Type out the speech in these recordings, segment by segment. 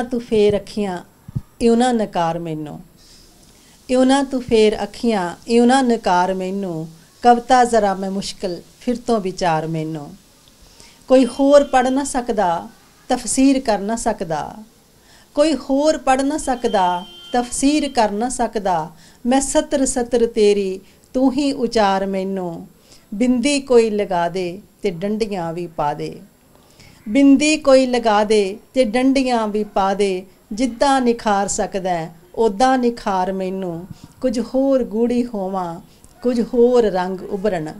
ਇਉਂ ਤੂੰ ਫੇਰ ਅੱਖੀਆਂ ਇਉਂ ਨਕਾਰ ਮੈਨੂੰ। ਇਉਂ ਤੂੰ ਫੇਰ ਅੱਖੀਆਂ ਇਉਂ ਨਕਾਰ ਮੈਨੂੰ। ਕਵਤਾ ਜ਼ਰਾ ਮੈਂ ਮੁਸ਼ਕਲ, ਫਿਰ ਤੋਂ ਵਿਚਾਰ ਮੈਨੂੰ। ਕੋਈ ਹੋਰ ਪੜ ਨਾ ਸਕਦਾ, ਤਫਸੀਰ ਕਰ ਨਾ ਸਕਦਾ। ਕੋਈ ਹੋਰ ਪੜ ਨਾ ਸਕਦਾ, ਤਫਸੀਰ ਕਰ ਨਾ ਸਕਦਾ। ਮੈਂ ਸਤਰ ਸਤਰ ਤੇਰੀ, ਤੂੰ ਹੀ ਉਚਾਰ ਮੈਨੂੰ। ਬਿੰਦੀ ਕੋਈ ਲਗਾ ਦੇ ਤੇ ਡੰਡੀਆਂ ਵੀ ਪਾ ਦੇ। ਬਿੰਦੀ ਕੋਈ ਲਗਾ ਦੇ ਤੇ ਡੰਡੀਆਂ ਵੀ ਪਾ ਦੇ, ਜਿੱਦਾਂ ਨਿਖਾਰ ਸਕਦਾ ਉਦਾਂ ਨਿਖਾਰ ਮੈਨੂੰ। ਕੁਝ ਹੋਰ ਗੂੜੀ ਹੋਵਾਂ, ਕੁਝ ਹੋਰ ਰੰਗ ਉਭਰਨ।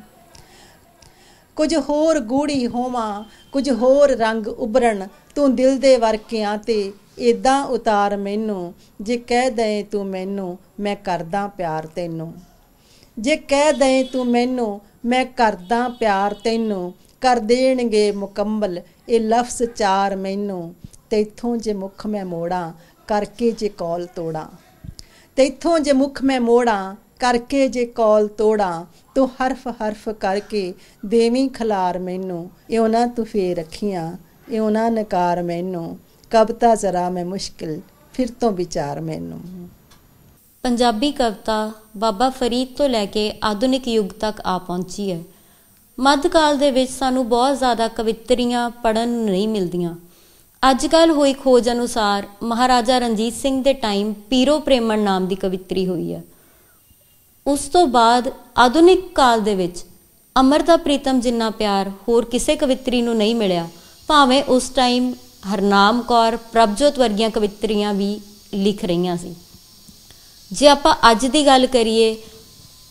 ਕੁਝ ਹੋਰ ਗੂੜੀ ਹੋਵਾਂ, ਕੁਝ ਹੋਰ ਰੰਗ ਉਭਰਨ। ਤੂੰ ਦਿਲ ਦੇ ਵਰਕਿਆਂ ਤੇ ਇਦਾਂ ਉਤਾਰ ਮੈਨੂੰ, ਜੇ ਕਹਿ ਦਏ ਤੂੰ ਮੈਨੂੰ, ਮੈਂ ਕਰਦਾ ਪਿਆਰ ਤੈਨੂੰ। ਜੇ ਕਹਿ ਦਏ ਤੂੰ ਮੈਨੂੰ, ਮੈਂ ਕਰਦਾ ਪਿਆਰ ਤੈਨੂੰ, ਕਰ ਦੇਣਗੇ ਮੁਕੰਮਲ ਇਹ ਲਫ਼ਜ਼ ਚਾਰ ਮੈਨੂੰ ਤੈਥੋਂ ਜੇ ਮੁਖ ਮੈਂ ਮੋੜਾਂ, ਕਰਕੇ ਜੇ ਕੌਲ ਤੋੜਾਂ। ਤੈਥੋਂ ਜੇ ਮੁਖ ਮੈਂ ਮੋੜਾਂ, ਕਰਕੇ ਜੇ ਕੌਲ ਤੋੜਾਂ, ਤੂੰ ਹਰਫ ਹਰਫ ਕਰਕੇ ਦੇਵੀਂ ਖਲਾਰ ਮੈਨੂੰ। ਇਉਂ ਨਾ ਤੂੰ ਫੇਰ ਰੱਖੀਆਂ ਇਉਂ ਨਾ ਨਕਾਰ ਮੈਨੂੰ। ਕਬਤਾ ਜ਼ਰਾ ਮੈਂ ਮੁਸ਼ਕਿਲ, ਫਿਰ ਤੋਂ ਵਿਚਾਰ ਮੈਨੂੰ। ਪੰਜਾਬੀ ਕਵਿਤਾ ਬਾਬਾ ਫਰੀਦ ਤੋਂ ਲੈ ਕੇ ਆਧੁਨਿਕ ਯੁੱਗ ਤੱਕ ਆ ਪਹੁੰਚੀ ਹੈ। ਮੱਧਕਾਲ ਦੇ ਵਿੱਚ ਸਾਨੂੰ ਬਹੁਤ ਜ਼ਿਆਦਾ ਕਵਿਤਰੀਆਂ ਪੜਨ ਨੂੰ ਨਹੀਂ ਮਿਲਦੀਆਂ। ਅੱਜ ਕੱਲ ਹੋਈ ਖੋਜ ਅਨੁਸਾਰ ਮਹਾਰਾਜਾ ਰਣਜੀਤ ਸਿੰਘ ਦੇ ਟਾਈਮ ਪੀਰੋ ਪ੍ਰੇਮਣ ਨਾਮ ਦੀ ਕਵਿਤਰੀ ਹੋਈ ਹੈ। ਉਸ ਤੋਂ ਬਾਅਦ ਆਧੁਨਿਕ ਕਾਲ ਦੇ ਵਿੱਚ ਅਮਰਤਾ ਪ੍ਰੀਤਮ ਜਿੰਨਾ ਪਿਆਰ ਹੋਰ ਕਿਸੇ ਕਵਿਤਰੀ ਨੂੰ ਨਹੀਂ ਮਿਲਿਆ, ਭਾਵੇਂ ਉਸ ਟਾਈਮ ਹਰਨਾਮ ਕੌਰ ਪ੍ਰਭਜੋਤ ਵਰਗੀਆਂ ਕਵਿਤਰੀਆਂ ਵੀ ਲਿਖ ਰਹੀਆਂ ਸੀ। ਜੇ ਆਪਾਂ ਅੱਜ ਦੀ ਗੱਲ ਕਰੀਏ,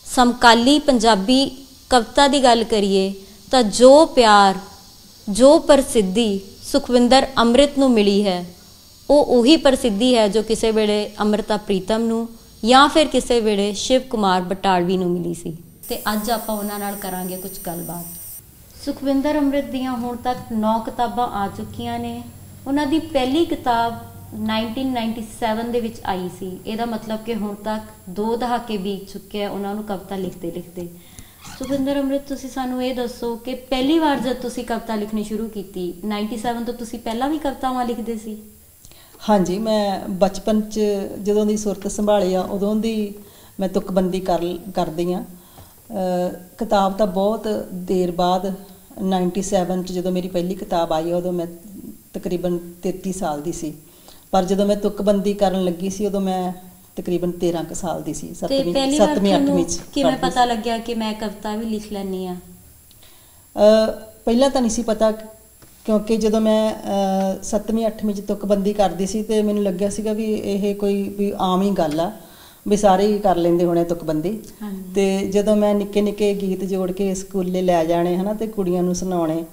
ਸਮਕਾਲੀ ਪੰਜਾਬੀ ਕਵਿਤਾ ਦੀ ਗੱਲ ਕਰੀਏ ਤਾਂ ਜੋ ਪਿਆਰ, ਜੋ ਪ੍ਰਸਿੱਧੀ ਸੁਖਵਿੰਦਰ ਅੰਮ੍ਰਿਤ ਨੂੰ ਮਿਲੀ ਹੈ, ਉਹ ਉਹੀ ਪ੍ਰਸਿੱਧੀ ਹੈ ਜੋ ਕਿਸੇ ਵੇਲੇ ਅੰਮ੍ਰਿਤਾ ਪ੍ਰੀਤਮ ਨੂੰ ਜਾਂ ਫਿਰ ਕਿਸੇ ਵੇਲੇ ਸ਼ਿਵ ਕੁਮਾਰ ਬਟਾਲਵੀ ਨੂੰ ਮਿਲੀ ਸੀ। ਤੇ ਅੱਜ ਆਪਾਂ ਉਹਨਾਂ ਨਾਲ ਕਰਾਂਗੇ ਕੁਝ ਗੱਲਬਾਤ। ਸੁਖਵਿੰਦਰ ਅੰਮ੍ਰਿਤ ਦੀਆਂ ਹੁਣ ਤੱਕ 9 ਕਿਤਾਬਾਂ ਆ ਚੁੱਕੀਆਂ ਨੇ। ਉਹਨਾਂ ਦੀ ਪਹਿਲੀ ਕਿਤਾਬ 1997 ਦੇ ਵਿੱਚ ਆਈ ਸੀ। ਇਹਦਾ ਮਤਲਬ ਕਿ ਹੁਣ ਤੱਕ ਦੋ ਦਹਾਕੇ ਬੀਤ ਚੁੱਕੇ ਆ ਉਹਨਾਂ ਨੂੰ ਕਵਿਤਾ ਲਿਖਦੇ ਲਿਖਦੇ ਸੁਖਵਿੰਦਰ ਅੰਮ੍ਰਿਤ, ਤੁਸੀਂ ਸਾਨੂੰ ਇਹ ਦੱਸੋ ਕਿ ਪਹਿਲੀ ਵਾਰ ਜਦ ਤੁਸੀਂ ਕਵਿਤਾ ਲਿਖਣੀ ਸ਼ੁਰੂ ਕੀਤੀ 97 ਤੋਂ ਤੁਸੀਂ ਪਹਿਲਾਂ ਵੀ ਕਵਿਤਾਵਾਂ ਲਿਖਦੇ ਸੀ? ਹਾਂਜੀ, ਮੈਂ ਬਚਪਨ 'ਚ ਜਦੋਂ ਦੀ ਸੁਰਤ ਸੰਭਾਲੀ ਆ, ਉਦੋਂ ਦੀ ਮੈਂ ਤੁਕਬੰਦੀ ਕਰ, ਕਰਦੀ ਆ। ਕਿਤਾਬ ਤਾਂ ਬਹੁਤ ਦੇਰ ਬਾਅਦ 97 'ਚ ਜਦੋਂ ਮੇਰੀ ਪਹਿਲੀ ਕਿਤਾਬ ਆਈ ਉਦੋਂ ਮੈਂ ਤਕਰੀਬਨ 33 ਸਾਲ ਦੀ ਸੀ। ਪਰ ਜਦੋਂ ਮੈਂ ਤੁਕਬੰਦੀ ਕਰਨ ਲੱਗੀ ਸੀ, ਉਦੋਂ ਮੈਂ ਤਕਰੀਬਨ 13 ਕੁ ਸਾਲ ਦੀ ਸੀ ਤੇ 7ਵੀਂ ਪਹਿਲੀ ਵਾਰ 7ਵੀਂ 8ਵੀਂ ਤੁਹਾਨੂੰ ਚ ਕਿਵੇਂ ਪਤਾ ਲੱਗਿਆ ਕਿ ਮੈਂ ਕਵਿਤਾ ਵੀ ਲਿਖ ਲੈਣੀ ਆ ਪਹਿਲਾਂ ਤਾਂ ਨਹੀਂ ਸੀ ਪਤਾ ਕਿਉਂਕਿ ਜਦੋਂ ਮੈਂ 7ਵੀਂ 8ਵੀਂ ਚ ਤੁਕਬੰਦੀ ਕਰਦੀ ਸੀ ਤੇ ਮੈਨੂੰ ਲੱਗਿਆ ਸੀਗਾ ਵੀ ਇਹ ਕੋਈ ਵੀ ਆਮ ਹੀ ਗੱਲ ਆ ਵੀ ਸਾਰੇ ਹੀ ਕਰ ਲੈਂਦੇ ਹੋਣੇ ਤੁਕਬੰਦੀ। ਤੇ ਜਦੋਂ ਮੈਂ ਨਿੱਕੇ ਨਿੱਕੇ ਗੀਤ ਜੋੜ ਕੇ ਸਕੂਲੇ ਲੈ ਜਾਣੇ ਹਨਾ ਤੇ ਕੁੜੀਆਂ ਨੂੰ ਸੁਣਾਉਣੇ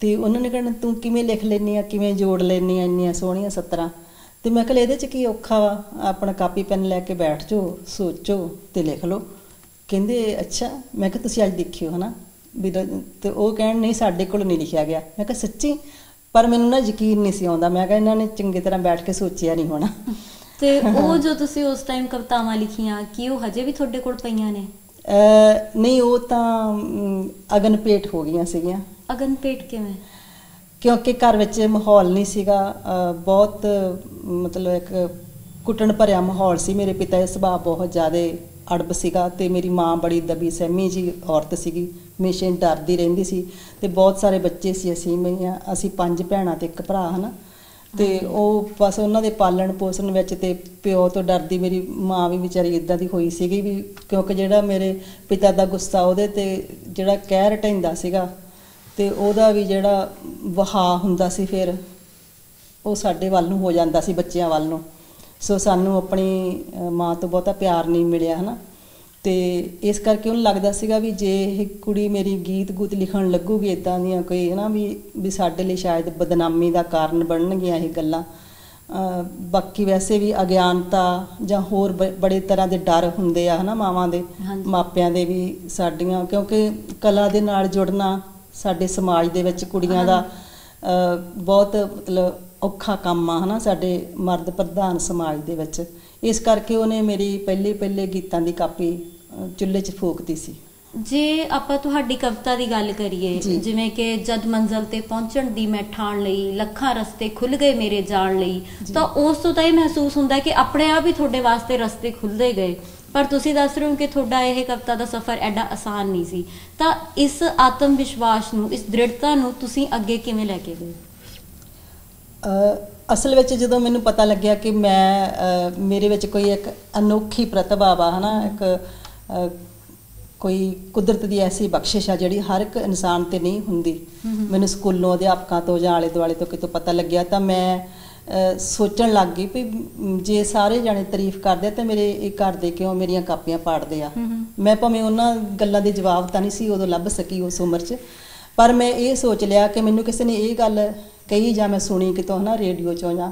ਤੇ ਉਹਨਾਂ ਨੇ ਕਹਿਣਾ ਤੂੰ ਕਿਵੇਂ ਲਿਖ ਲੈਨੀ ਆ ਕਿਵੇਂ ਜੋੜ ਲੈਨੀ ਆ ਇੰਨੀਆਂ ਸੋਹਣੀਆਂ ਸਤਰਾਂ? ਤੇ ਮੈਂ ਕਿਹਾ ਇਹਦੇ ਚ ਕੀ ਔਖਾ ਵਾ? ਆਪਣਾ ਕਾਪੀ ਪੈਨ ਲੈ ਕੇ ਬੈਠ ਜਾਓ ਸੋਚੋ ਤੇ ਲਿਖ ਲਓ। ਕਹਿੰਦੇ ਅੱਛਾ ਮੈਂ ਕਿਹਾ ਤੁਸੀਂ ਅੱਜ ਦੇਖਿਓ ਹਨਾ? ਵੀ ਤੇ ਉਹ ਕਹਿਣ ਨਹੀਂ ਸਾਡੇ ਕੋਲ ਨਹੀਂ ਲਿਖਿਆ ਗਿਆ। ਮੈਂ ਕਿਹਾ ਸੱਚੀ? ਪਰ ਮੈਨੂੰ ਨਾ ਯਕੀਨ ਨਹੀਂ ਸੀ ਆਉਂਦਾ। ਮੈਂ ਕਿਹਾ ਇਹਨਾਂ ਨੇ ਚੰਗੀ ਤਰ੍ਹਾਂ ਬੈਠ ਕੇ ਸੋਚਿਆ ਨਹੀਂ ਹੋਣਾ। ਤੇ ਉਹ ਜੋ ਤੁਸੀਂ ਉਸ ਟਾਈਮ ਕਵਿਤਾਵਾਂ ਲਿਖੀਆਂ ਕੀ ਉਹ ਹਜੇ ਵੀ ਤੁਹਾਡੇ ਕੋਲ ਪਈਆਂ ਨੇ? ਨਹੀਂ ਉਹ ਤਾਂ ਅਗਨਪੇਟ ਹੋ ਗਈਆਂ ਸੀਗੀਆਂ। ਅਗਨਪੇਟ ਕਿਵੇਂ? ਕਿਉਂਕਿ ਘਰ ਵਿੱਚ ਮਾਹੌਲ ਨਹੀਂ ਸੀਗਾ ਬਹੁਤ ਮਤਲਬ ਇੱਕ ਕੁੱਟਣ ਭਰਿਆ ਮਾਹੌਲ ਸੀ। ਮੇਰੇ ਪਿਤਾ ਦਾ ਸੁਭਾਅ ਬਹੁਤ ਜ਼ਿਆਦਾ ਅੜਬ ਸੀਗਾ ਤੇ ਮੇਰੀ ਮਾਂ ਬੜੀ ਦਬੀ ਸਹਿਮੀ ਜੀ ਔਰਤ ਸੀਗੀ। ਹਮੇਸ਼ਾ ਡਰਦੀ ਰਹਿੰਦੀ ਸੀ ਤੇ ਬਹੁਤ ਸਾਰੇ ਬੱਚੇ ਸੀ ਅਸੀਂ ਮੇਰੀਆਂ ਅਸੀਂ ਪੰਜ ਭੈਣਾਂ ਤੇ ਇੱਕ ਭਰਾ ਹਨਾ। ਤੇ ਉਹ ਬਸ ਉਹਨਾਂ ਦੇ ਪਾਲਣ ਪੋਸ਼ਣ ਵਿੱਚ ਤੇ ਪਿਓ ਤੋਂ ਡਰਦੀ ਮੇਰੀ ਮਾਂ ਵੀ ਵਿਚਾਰੀ ਇਦਾਂ ਦੀ ਹੋਈ ਸੀਗੀ ਵੀ ਕਿਉਂਕਿ ਜਿਹੜਾ ਮੇਰੇ ਪਿਤਾ ਦਾ ਗੁੱਸਾ ਉਹਦੇ ਤੇ ਜਿਹੜਾ ਕਹਿਰ ਢੈਂਦਾ ਸੀਗਾ ਤੇ ਉਹਦਾ ਵੀ ਜਿਹੜਾ ਵਹਾ ਹੁੰਦਾ ਸੀ ਫਿਰ ਉਹ ਸਾਡੇ ਵੱਲ ਨੂੰ ਹੋ ਜਾਂਦਾ ਸੀ ਬੱਚਿਆਂ ਵੱਲ ਨੂੰ। ਸੋ ਸਾਨੂੰ ਆਪਣੀ ਮਾਂ ਤੋਂ ਬਹੁਤਾ ਪਿਆਰ ਨਹੀਂ ਮਿਲਿਆ ਹਨਾ। ਤੇ ਇਸ ਕਰਕੇ ਉਹਨੂੰ ਲੱਗਦਾ ਸੀਗਾ ਵੀ ਜੇ ਇਹ ਕੁੜੀ ਮੇਰੀ ਗੀਤ ਗੂਤ ਲਿਖਣ ਲੱਗੂਗੀ ਇਦਾਂ ਦੀਆਂ ਕੋਈ ਹਨਾ ਵੀ ਵੀ ਸਾਡੇ ਲਈ ਸ਼ਾਇਦ ਬਦਨਾਮੀ ਦਾ ਕਾਰਨ ਬਣਨਗੀਆਂ ਇਹ ਗੱਲਾਂ। ਬਾਕੀ ਵੈਸੇ ਵੀ ਅਗਿਆਨਤਾ ਜਾਂ ਹੋਰ ਬੜੇ ਤਰ੍ਹਾਂ ਦੇ ਡਰ ਹੁੰਦੇ ਆ ਹਨਾ ਮਾਵਾਂ ਦੇ। ਮਾਪਿਆਂ ਦੇ ਵੀ ਸਾਡੀਆਂ ਕਿਉਂਕਿ ਕਲਾ ਦੇ ਨਾਲ ਜੁੜਨਾ ਸਾਡੇ ਸਮਾਜ ਦੇ ਵਿੱਚ ਕੁੜੀਆਂ ਦਾ ਬਹੁਤ ਮਤਲਬ ਔਖਾ ਕੰਮ ਆ ਹਨਾ ਸਾਡੇ ਮਰਦ ਪ੍ਰਧਾਨ ਸਮਾਜ ਦੇ ਵਿੱਚ ਇਸ ਕਰਕੇ ਉਹਨੇ ਮੇਰੀ ਪਹਿਲੇ ਪਹਿਲੇ ਗੀਤਾਂ ਦੀ ਕਾਪੀ ਚੁੱਲ੍ਹੇ 'ਚ ਫੂਕਦੀ ਸੀ ਜੇ ਆਪਾਂ ਤੁਹਾਡੀ ਕਵਿਤਾ ਦੀ ਗੱਲ ਕਰੀਏ। ਜਿਵੇਂ ਕਿ ਜਦ ਮੰਜ਼ਲ ਤੇ ਪਹੁੰਚਣ ਦੀ ਮੈਂ ਠਾਣ ਲਈ ਲੱਖਾਂ ਰਸਤੇ ਖੁੱਲ ਗਏ ਮੇਰੇ ਜਾਣ ਲਈ। ਤਾਂ ਉਸ ਤੋਂ ਤਾਂ ਇਹ ਮਹਿਸੂਸ ਹੁੰਦਾ ਕਿ ਆਪਣੇ ਆਪ ਹੀ ਤੁਹਾਡੇ ਵਾਸਤੇ ਰਸਤੇ ਖੁੱਲਦੇ ਗਏ ਪਰ ਤੁਸੀਂ ਦੱਸ ਰਹੇ ਹੋ ਕਿ ਤੁਹਾਡਾ ਇਹ ਕਵਿਤਾ ਦਾ ਸਫ਼ਰ ਐਡਾ ਆਸਾਨ ਨਹੀਂ ਸੀ। ਤਾਂ ਇਸ ਆਤਮ ਵਿਸ਼ਵਾਸ ਨੂੰ ਇਸ ਦ੍ਰਿੜਤਾ ਨੂੰ ਤੁਸੀਂ ਅੱਗੇ ਕਿਵੇਂ ਲੈ ਕੇ ਗਏ? ਅਸਲ ਵਿੱਚ ਜਦੋਂ ਮੈਨੂੰ ਪਤਾ ਲੱਗਿਆ ਕਿ ਮੈਂ ਮੇਰੇ ਵਿੱਚ ਕੋਈ ਇੱਕ ਅਨੋਖੀ ਪ੍ਰਤਿਭਾ ਵਾ ਹਨਾ ਇੱਕ ਕੋਈ ਕੁਦਰਤ ਦੀ ਐਸੀ ਬਖਸ਼ਿਸ਼ ਆ ਜਿਹੜੀ ਹਰ ਇੱਕ ਇਨਸਾਨ ਤੇ ਨਹੀਂ ਹੁੰਦੀ। ਮੈਨੂੰ ਸਕੂਲੋਂ ਅਧਿਆਪਕਾਂ ਤੋਂ ਜਾਂ ਆਲੇ ਦੁਆਲੇ ਤੋਂ ਕਿਤੋਂ ਪਤਾ ਲੱਗਿਆ ਤਾਂ ਮੈਂ ਸੋਚਣ ਲੱਗ ਗਈ ਵੀ ਜੇ ਸਾਰੇ ਜਾਣੇ ਤਾਰੀਫ ਕਰਦੇ ਤੇ ਮੇਰੇ ਇਹ ਘਰ ਦੇ ਕਿਉਂ ਮੇਰੀਆਂ ਕਾਪੀਆਂ ਪਾੜਦੇ ਆ। ਮੈਂ ਭਾਵੇਂ ਉਹਨਾਂ ਗੱਲਾਂ ਦੇ ਜਵਾਬ ਤਾਂ ਨਹੀਂ ਸੀ ਉਦੋਂ ਲੱਭ ਸਕੀ ਉਸ ਉਮਰ 'ਚ। ਪਰ ਮੈਂ ਇਹ ਸੋਚ ਲਿਆ ਕਿ ਮੈਨੂੰ ਕਿਸੇ ਨੇ ਇਹ ਗੱਲ ਕਹੀ ਜਾਂ ਮੈਂ ਸੁਣੀ ਕਿਤੋਂ ਹਨਾ ਰੇਡੀਓ 'ਚੋਂ ਜਾਂ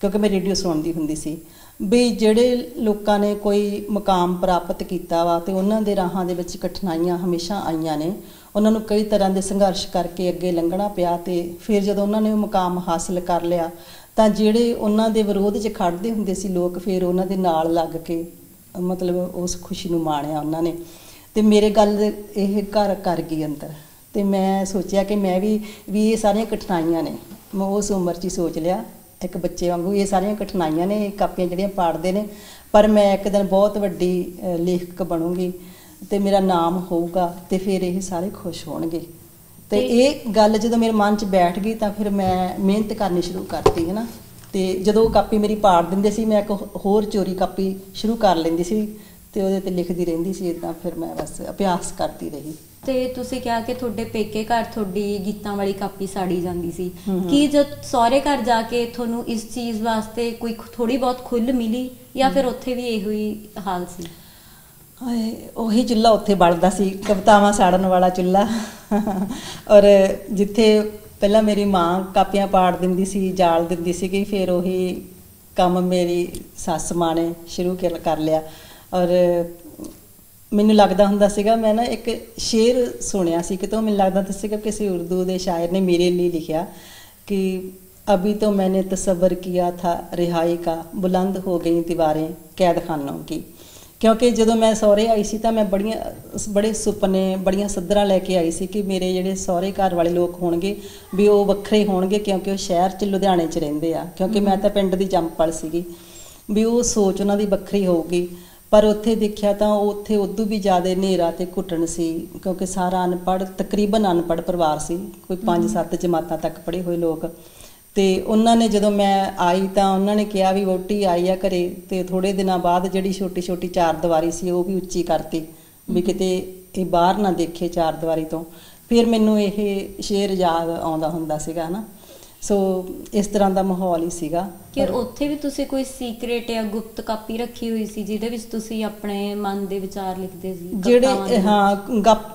ਕਿਉਂਕਿ ਮੈਂ ਰੇਡੀਓ ਸੁਣਦੀ ਹੁੰਦੀ ਸੀ। ਵੀ ਜਿਹੜੇ ਲੋਕਾਂ ਨੇ ਕੋਈ ਮੁਕਾਮ ਪ੍ਰਾਪਤ ਕੀਤਾ ਵਾ ਤੇ ਉਹਨਾਂ ਦੇ ਰਾਹਾਂ ਦੇ ਵਿੱਚ ਕਠਿਨਾਈਆਂ ਹਮੇਸ਼ਾ ਆਈਆਂ ਨੇ ਉਹਨਾਂ ਨੂੰ ਕਈ ਤਰ੍ਹਾਂ ਦੇ ਸੰਘਰਸ਼ ਕਰਕੇ ਅੱਗੇ ਲੰਘਣਾ ਪਿਆ ਤੇ ਫਿਰ ਜਦੋਂ ਉਹਨਾਂ ਨੇ ਉਹ ਮੁਕਾਮ ਹਾਸਲ ਕਰ ਲਿਆ ਤਾਂ ਜਿਹੜੇ ਉਹਨਾਂ ਦੇ ਵਿਰੋਧ 'ਚ ਖੜਦੇ ਹੁੰਦੇ ਸੀ ਲੋਕ, ਫਿਰ ਉਹਨਾਂ ਦੇ ਨਾਲ ਲੱਗ ਕੇ, ਮਤਲਬ ਉਸ ਖੁਸ਼ੀ ਨੂੰ ਮਾਣਿਆ ਉਹਨਾਂ ਨੇ। ਤੇ ਮੇਰੇ ਗੱਲ ਇਹ ਘਰ ਕਰ ਗਈ ਅੰਦਰ। ਤੇ ਮੈਂ ਸੋਚਿਆ ਕਿ ਮੈਂ ਵੀ ਵੀ ਇਹ ਸਾਰੀਆਂ ਕਠਿਨਾਈਆਂ ਨੇ। ਮੈਂ ਉਸ ਉਮਰ 'ਚ ਹੀ ਸੋਚ ਲਿਆ, ਇੱਕ ਬੱਚੇ ਵਾਂਗੂ। ਇਹ ਸਾਰੀਆਂ ਕਠਿਨਾਈਆਂ ਨੇ, ਇਹ ਕਾਪੀਆਂ ਜਿਹੜੀਆਂ ਪਾੜਦੇ ਨੇ। ਪਰ ਮੈਂ ਇੱਕ ਦਿਨ ਬਹੁਤ ਵੱਡੀ ਲੇਖਕ ਬਣੂੰਗੀ ਤੇ ਮੇਰਾ ਨਾਮ ਹੋਊਗਾ ਤੇ ਫਿਰ ਇਹ ਸਾਰੇ ਖੁਸ਼ ਹੋਣਗੇ। ਤੇ ਇਹ ਗੱਲ ਜਦੋਂ ਮੇਰੇ ਮਨ 'ਚ ਬੈਠ ਗਈ ਤਾਂ ਫਿਰ ਮੈਂ ਮਿਹਨਤ ਕਰਨੀ ਸ਼ੁਰੂ ਕਰਤੀ ਹੈ ਨਾ? ਤੇ ਜਦੋਂ ਕਾਪੀ ਮੇਰੀ ਪਾੜ ਦਿੰਦੇ ਸੀ ਮੈਂ ਇੱਕ ਹੋਰ ਚੋਰੀ ਕਾਪੀ ਸ਼ੁਰੂ ਕਰ ਲੈਂਦੀ ਸੀ ਤੇ ਉਹਦੇ ਤੇ ਲਿਖਦੀ ਰਹਿੰਦੀ ਸੀ ਇਦਾਂ ਫਿਰ ਮੈਂ ਬਸ ਅਭਿਆਸ ਕਰਦੀ ਰਹੀ। ਤੇ ਤੁਸੀਂ ਕਿਹਾ ਕਿ ਤੁਹਾਡੇ ਪੇਕੇ ਘਰ ਤੁਹਾਡੀ ਗੀਤਾਂ ਵਾਲੀ ਕਾਪੀ ਸਾੜੀ ਜਾਂਦੀ ਸੀ। ਕੀ ਜਦ ਸਹੁਰੇ ਘਰ ਜਾ ਕੇ ਤੁਹਾਨੂੰ ਇਸ ਚੀਜ਼ ਵਾਸਤੇ ਕੋਈ ਥੋੜੀ ਬਹੁਤ ਖੁੱਲ ਮਿਲੀ ਜਾਂ ਫਿਰ ਉੱਥੇ ਵੀ ਇਹੋ ਹੀ ਹਾਲ ਸੀ? ਹਾਏ ਉਹੀ ਚੁੱਲ੍ਹਾ ਉੱਥੇ ਬਲਦਾ ਸੀ ਕਵਿਤਾਵਾਂ ਸਾੜਨ ਵਾਲਾ ਚੁੱਲ੍ਹਾ ਔਰ ਜਿੱਥੇ ਪਹਿਲਾਂ ਮੇਰੀ ਮਾਂ ਕਾਪੀਆਂ ਪਾੜ ਦਿੰਦੀ ਸੀ ਜਾਲ ਦਿੰਦੀ ਸੀਗੀ ਫਿਰ ਉਹੀ ਕੰਮ ਮੇਰੀ ਸੱਸ ਮਾਂ ਨੇ ਸ਼ੁਰੂ ਕਰ ਕਰ ਲਿਆ ਔਰ ਮੈਨੂੰ ਲੱਗਦਾ ਹੁੰਦਾ ਸੀਗਾ ਮੈਂ ਨਾ ਇੱਕ ਸ਼ੇਰ ਸੁਣਿਆ ਸੀ ਕਿਤੋਂ ਮੈਨੂੰ ਲੱਗਦਾ ਤਾਂ ਸੀਗਾ ਕਿਸੇ ਉਰਦੂ ਦੇ ਸ਼ਾਇਰ ਨੇ ਮੇਰੇ ਲਈ ਲਿਖਿਆ ਕਿ अभी तो मैंने तस्वर किया था रिहाई का बुलंद हो गई दीवारें कैद खानों की ਕਿਉਂਕਿ ਜਦੋਂ ਮੈਂ ਸਹੁਰੇ ਆਈ ਸੀ ਤਾਂ ਮੈਂ ਬੜੀਆਂ ਬੜੇ ਸੁਪਨੇ ਬੜੀਆਂ ਸੱਦਰਾਂ ਲੈ ਕੇ ਆਈ ਸੀ ਕਿ ਮੇਰੇ ਜਿਹੜੇ ਸਹੁਰੇ ਘਰ ਵਾਲੇ ਲੋਕ ਹੋਣਗੇ ਵੀ ਉਹ ਵੱਖਰੇ ਹੋਣਗੇ ਕਿਉਂਕਿ ਉਹ ਸ਼ਹਿਰ 'ਚ ਲੁਧਿਆਣੇ 'ਚ ਰਹਿੰਦੇ ਆ। ਕਿਉਂਕਿ ਮੈਂ ਤਾਂ ਪਿੰਡ ਦੀ ਜੰਮਪਲ ਸੀਗੀ ਵੀ ਉਹ ਸੋਚ ਉਹਨਾਂ ਦੀ ਵੱਖਰੀ ਹੋਊਗੀ। ਪਰ ਉੱਥੇ ਦੇਖਿਆ ਤਾਂ ਉੱਥੇ ਉਦੋਂ ਵੀ ਜ਼ਿਆਦਾ ਹਨੇਰਾ ਤੇ ਘੁੱਟਣ ਸੀ ਕਿਉਂਕਿ ਸਾਰਾ ਅਨਪੜ੍ਹ ਤਕਰੀਬਨ ਅਨਪੜ੍ਹ ਪਰਿਵਾਰ ਸੀ। ਕੋਈ 5-7 ਜਮਾਤਾਂ ਤੱਕ ਪੜ੍ਹੇ ਹੋਏ ਲੋਕ। ਤੇ ਉਹਨਾਂ ਨੇ ਜਦੋਂ ਮੈਂ ਆਈ ਤਾਂ ਉਹਨਾਂ ਨੇ ਕਿਹਾ ਵੀ ਵੋਟੀ ਆਈ ਆ ਘਰੇ ਤੇ ਥੋੜੇ ਦਿਨਾਂ ਬਾਅਦ ਜਿਹੜੀ ਛੋਟੀ ਛੋਟੀ ਚਾਰ ਦੀਵਾਰੀ ਸੀ ਉਹ ਵੀ ਉੱਚੀ ਕਰਤੀ ਵੀ ਕਿਤੇ ਇਹ ਬਾਹਰ ਨਾ ਦੇਖੇ ਚਾਰ ਦੀਵਾਰੀ ਤੋਂ। ਫਿਰ ਮੈਨੂੰ ਇਹ ਸ਼ੇਰ ਯਾਦ ਆਉਂਦਾ ਹੁੰਦਾ ਸੀਗਾ ਹਨਾ। ਸੋ ਇਸ ਤਰ੍ਹਾਂ ਦਾ ਮਾਹੌਲ ਹੀ ਸੀਗਾ। ਕਿ ਉੱਥੇ ਵੀ ਤੁਸੀਂ ਕੋਈ ਸੀਕ੍ਰੇਟ ਜਾਂ ਗੁਪਤ ਕਾਪੀ ਰੱਖੀ ਹੋਈ ਸੀ ਜਿਹਦੇ ਵਿੱਚ ਤੁਸੀਂ ਆਪਣੇ ਮਨ ਦੇ ਵਿਚਾਰ ਲਿਖਦੇ ਸੀ ਜਿਹੜੇ? ਹਾਂ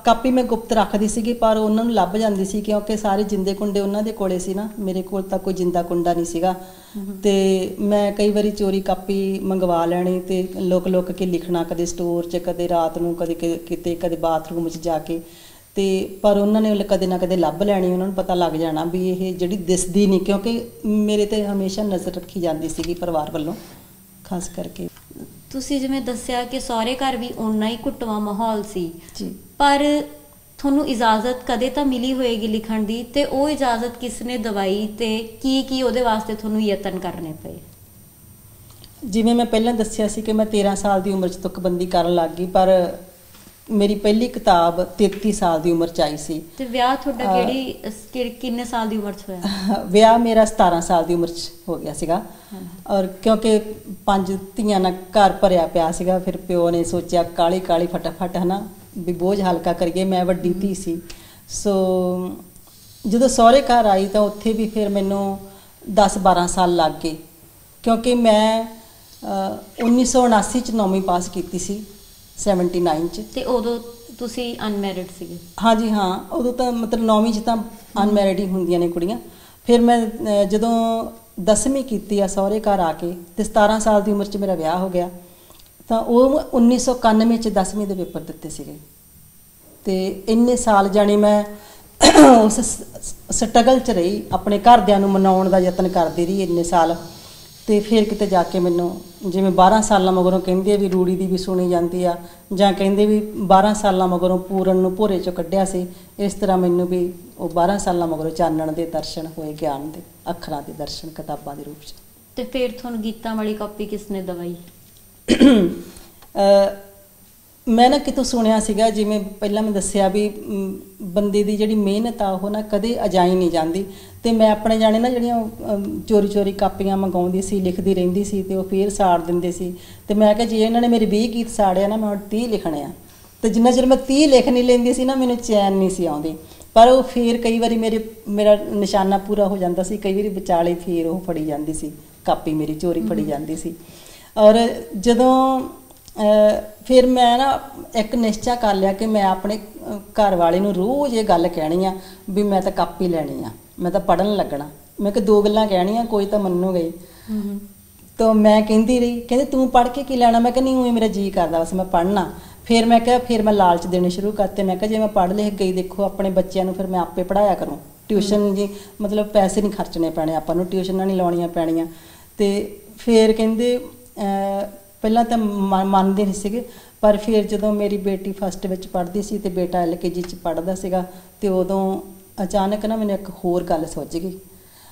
ਕਾਪੀ ਮੈਂ ਗੁਪਤ ਰੱਖਦੀ ਸੀਗੀ ਪਰ ਉਹਨਾਂ ਨੂੰ ਲੱਭ ਜਾਂਦੀ ਸੀ ਕਿਉਂਕਿ ਸਾਰੇ ਜਿੰਦੇ ਕੁੰਡੇ ਉਹਨਾਂ ਦੇ ਕੋਲੇ ਸੀ ਨਾ। ਮੇਰੇ ਕੋਲ ਤਾਂ ਕੋਈ ਜਿੰਦਾ ਕੁੰਡਾ ਨਹੀਂ ਸੀਗਾ। ਤੇ ਮੈਂ ਕਈ ਵਾਰੀ ਚੋਰੀ ਕਾਪੀ ਮੰਗਵਾ ਲੈਣੀ ਤੇ ਲੁਕ ਲੁਕ ਕੇ ਲਿਖਣਾ ਕਦੇ ਸਟੋਰ 'ਚ ਕਦੇ ਰਾਤ ਨੂੰ ਕਦੇ ਕਿਤੇ ਕਦੇ ਬਾਥਰੂਮ 'ਚ ਜਾ ਕੇ। ਤੇ ਪਰ ਉਹਨਾਂ ਨੇ ਕਦੇ ਨਾ ਕਦੇ ਲੱਭ ਲੈਣੀ ਉਹਨਾਂ ਨੂੰ ਪਤਾ ਲੱਗ ਜਾਣਾ ਵੀ ਇਹ ਜਿਹੜੀ ਦਿਸਦੀ ਨਹੀਂ ਕਿਉਂਕਿ ਮੇਰੇ ਤੇ ਹਮੇਸ਼ਾ ਨਜ਼ਰ ਰੱਖੀ ਜਾਂਦੀ ਸੀਗੀ ਪਰਿਵਾਰ ਵੱਲੋਂ ਖਾਸ ਕਰਕੇ। ਤੁਸੀਂ ਜਿਵੇਂ ਦੱਸਿਆ ਕਿ ਸਹੁਰੇ ਘਰ ਵੀ ਓਨਾ ਹੀ ਘੁੱਟਵਾ ਮਾਹੌਲ ਸੀ। ਜੀ। ਪਰ ਤੁਹਾਨੂੰ ਇਜਾਜ਼ਤ ਕਦੇ ਤਾਂ ਮਿਲੀ ਹੋਏਗੀ ਲਿਖਣ ਦੀ ਤੇ ਉਹ ਇਜਾਜ਼ਤ ਕਿਸ ਨੇ ਦਵਾਈ ਤੇ ਕੀ ਕੀ ਉਹਦੇ ਵਾਸਤੇ ਤੁਹਾਨੂੰ ਯਤਨ ਕਰਨੇ ਪਏ? ਜਿਵੇਂ ਮੈਂ ਪਹਿਲਾਂ ਦੱਸਿਆ ਸੀ ਕਿ ਮੈਂ 13 ਸਾਲ ਦੀ ਉਮਰ 'ਚ ਤੁਕਬੰਦੀ ਕਰਨ ਲੱਗ ਗਈ ਪਰ ਮੇਰੀ ਪਹਿਲੀ ਕਿਤਾਬ 33 ਸਾਲ ਦੀ ਉਮਰ 'ਚ ਆਈ ਸੀ। ਤੇ ਵਿਆਹ ਤੁਹਾਡਾ ਕਿਹੜੀ ਕਿੰਨੇ ਸਾਲ ਦੀ ਉਮਰ 'ਚ ਹੋਇਆ? ਵਿਆਹ ਮੇਰਾ 17 ਸਾਲ ਦੀ ਉਮਰ 'ਚ ਹੋ ਗਿਆ ਸੀਗਾ। ਔਰ ਕਿਉਂਕਿ ਪੰਜ ਧੀਆਂ ਨਾਲ ਘਰ ਭਰਿਆ ਪਿਆ ਸੀਗਾ ਫਿਰ ਪਿਓ ਨੇ ਸੋਚਿਆ ਕਾਲੀ ਕਾਲੀ ਫਟਾਫਟ ਹਨਾ ਵੀ ਬੋਝ ਹਲਕਾ ਕਰੀਏ ਮੈਂ ਵੱਡੀ ਧੀ ਸੀ। ਸੋ ਜਦੋਂ ਸਹੁਰੇ ਘਰ ਆਈ ਤਾਂ ਉੱਥੇ ਵੀ ਫਿਰ ਮੈਨੂੰ 10 12 ਸਾਲ ਲੱਗ ਗਏ। ਕਿਉਂਕਿ ਮੈਂ ਅਹ, 1979 ਚ ਨੌਵੀਂ ਪਾਸ ਕੀਤੀ ਸੀ। 79 ਚ। ਤੇ ਉਦੋਂ ਤੁਸੀਂ ਅਨਮੈਰਿਡ ਸੀਗੇ? ਹਾਂਜੀ ਹਾਂ। ਉਦੋਂ ਤਾਂ ਮਤਲਬ ਨੌਵੀਂ ਚ ਤਾਂ ਅਨਮੈਰਿਡ ਹੀ ਹੁੰਦੀਆਂ ਨੇ ਕੁੜੀਆਂ। ਫਿਰ ਮੈਂ ਜਦੋਂ 10ਵੀਂ ਕੀਤੀ ਆ ਸਹੁਰੇ ਘਰ ਆ ਕੇ ਤੇ 17 ਸਾਲ ਦੀ ਉਮਰ ਚ ਮੇਰਾ ਵਿਆਹ ਹੋ ਗਿਆ ਤਾਂ ਉਹ 1991 ਚ 10ਵੀਂ ਦੇ ਪੇਪਰ ਦਿੱਤੇ ਸੀਗੇ। ਤੇ ਇੰਨੇ ਸਾਲ ਜਾਣੀ ਮੈਂ ਉਸ ਸਟਰਗਲ ਚ ਰਹੀ ਆਪਣੇ ਘਰਦਿਆਂ ਨੂੰ ਮਨਾਉਣ ਦਾ ਯਤਨ ਕਰਦੀ ਰਹੀ ਇੰਨੇ ਸਾਲ। ਤੇ ਫਿਰ ਕਿਤੇ ਜਾ ਕੇ ਮੈਨੂੰ ਜਿਵੇਂ 12 ਸਾਲਾਂ ਮਗਰੋਂ ਕਹਿੰਦੇ ਆ ਵੀ ਰੂੜੀ ਦੀ ਵੀ ਸੁਣੀ ਜਾਂਦੀ ਆ ਜਾਂ ਕਹਿੰਦੇ ਵੀ 12 ਸਾਲਾਂ ਮਗਰੋਂ ਪੂਰਨ ਨੂੰ ਭੋਰੇ ਚੋਂ ਕੱਢਿਆ ਸੀ ਇਸ ਤਰ੍ਹਾਂ ਮੈਨੂੰ ਵੀ ਉਹ 12 ਸਾਲਾਂ ਮਗਰੋਂ ਚਾਨਣ ਦੇ ਦਰਸ਼ਨ ਹੋਏ ਗਿਆਨ ਦੇ ਅੱਖਰਾਂ ਦੇ ਦਰਸ਼ਨ ਕਿਤਾਬਾਂ ਦੇ ਰੂਪ 'ਚ। ਤੇ ਫਿਰ ਤੁਹਾਨੂੰ ਗੀਤਾਂ ਵਾਲੀ ਕਾਪੀ ਕਿਸਨੇ ਦਵਾਈ? ਅਹ ਮੈਂ ਨਾ ਕਿਤੋਂ ਸੁਣਿਆ ਸੀਗਾ ਜਿਵੇਂ ਪਹਿਲਾਂ ਮੈਂ ਦੱਸਿਆ ਵੀ ਬੰਦੇ ਦੀ ਜਿਹੜੀ ਮਿਹਨਤ ਆ ਉਹ ਨਾ ਕਦੇ ਅਜਾਈ ਨਹੀਂ ਜਾਂਦੀ। ਤੇ ਮੈਂ ਆਪਣੇ ਜਾਣੇ ਨਾ ਜਿਹੜੀਆਂ ਚੋਰੀ ਚੋਰੀ ਕਾਪੀਆਂ ਮੰਗਾਉਂਦੀ ਸੀ ਲਿਖਦੀ ਰਹਿੰਦੀ ਸੀ ਤੇ ਉਹ ਫੇਰ ਸਾੜ ਦਿੰਦੇ ਸੀ। ਤੇ ਮੈਂ ਕਿਹਾ ਜੇ ਇਹਨਾਂ ਨੇ ਮੇਰੇ 20 ਗੀਤ ਸਾੜਿਆ ਨਾ ਮੈਂ ਹੁਣ 30 ਲਿਖਣੇ ਆ। ਤੇ ਜਿੰਨਾ ਚਿਰ ਮੈਂ 30 ਲਿਖ ਨਹੀਂ ਲੈਂਦੀ ਸੀ ਨਾ ਮੈਨੂੰ ਚੈਨ ਨਹੀਂ ਸੀ ਆਉਂਦੀ। ਪਰ ਉਹ ਫੇਰ ਕਈ ਵਾਰੀ ਮੇਰੇ ਮੇਰਾ ਨਿਸ਼ਾਨਾ ਪੂਰਾ ਹੋ ਜਾਂਦਾ ਸੀ ਕਈ ਵਾਰੀ ਵਿਚਾਲੇ ਫੇਰ ਉਹ ਫੜੀ ਜਾਂਦੀ ਸੀ। ਕਾਪੀ ਮੇਰੀ ਚੋਰੀ ਫੜੀ ਜਾਂਦੀ ਸੀ। ਔਰ ਜਦੋਂ ਫਿਰ ਮੈਂ ਨਾ ਇੱਕ ਨਿਸ਼ਚਾ ਕਰ ਲਿਆ ਕਿ ਮੈਂ ਆਪਣੇ ਘਰ ਵਾਲੇ ਨੂੰ ਰੋਜ਼ ਇਹ ਗੱਲ ਕਹਿਣੀ ਆ ਵੀ ਮੈਂ ਤਾਂ ਕਾਪੀ ਲੈਣੀ ਆ ਮੈਂ ਤਾਂ ਪੜਨ ਲੱਗਣਾ। ਮੈਂ ਕਿ ਦੋ ਗੱਲਾਂ ਕਹਿਣੀਆਂ ਕੋਈ ਤਾਂ ਮੰਨੂਗਾ ਹੀ ਤਾਂ ਮੈਂ ਕਹਿੰਦੀ ਰਹੀ ਕਹਿੰਦੇ ਤੂੰ ਪੜ ਕੇ ਕੀ ਲੈਣਾ? ਮੈਂ ਕਿਹਾ ਨਹੀਂ ਉਹ ਮੇਰਾ ਜੀ ਕਰਦਾ ਬਸ ਮੈਂ ਪੜਨਾ ਫਿਰ ਮੈਂ ਕਿਹਾ ਫਿਰ ਮੈਂ ਲਾਲਚ ਦੇਣੇ ਸ਼ੁਰੂ ਕਰਤੇ। ਮੈਂ ਕਿਹਾ ਜੇ ਮੈਂ ਪੜ ਲਿਖ ਗਈ ਦੇਖੋ ਆਪਣੇ ਬੱਚਿਆਂ ਨੂੰ ਫਿਰ ਮੈਂ ਆਪੇ ਪੜਾਇਆ ਕਰੂੰ। ਟਿਊਸ਼ਨ ਜੀ ਮਤਲਬ ਪੈਸੇ ਨਹੀਂ ਖਰਚਣੇ ਪੈਣੇ ਆਪਾਂ ਨੂੰ ਟਿਊਸ਼ਨਾਂ ਨਹੀਂ ਲਾਉਣੀਆਂ ਪੈਣੀਆਂ। ਤੇ ਫਿਰ ਕਹਿੰਦੇ ਪਹਿਲਾਂ ਤਾਂ ਮੰਨਦੇ ਨਹੀਂ ਸੀਗੇ ਪਰ ਫਿਰ ਜਦੋਂ ਮੇਰੀ ਬੇਟੀ ਫਸਟ ਵਿੱਚ ਪੜ੍ਹਦੀ ਸੀ ਤੇ ਬੇਟਾ ਐਲਕੇਜੀ ਚ ਪੜ੍ਹਦਾ ਸੀਗਾ ਤੇ ਉਦੋਂ ਅਚਾਨਕ ਨਾ ਮੈਨੂੰ ਇੱਕ ਹੋਰ ਗੱਲ ਸੁੱਝ ਗਈ।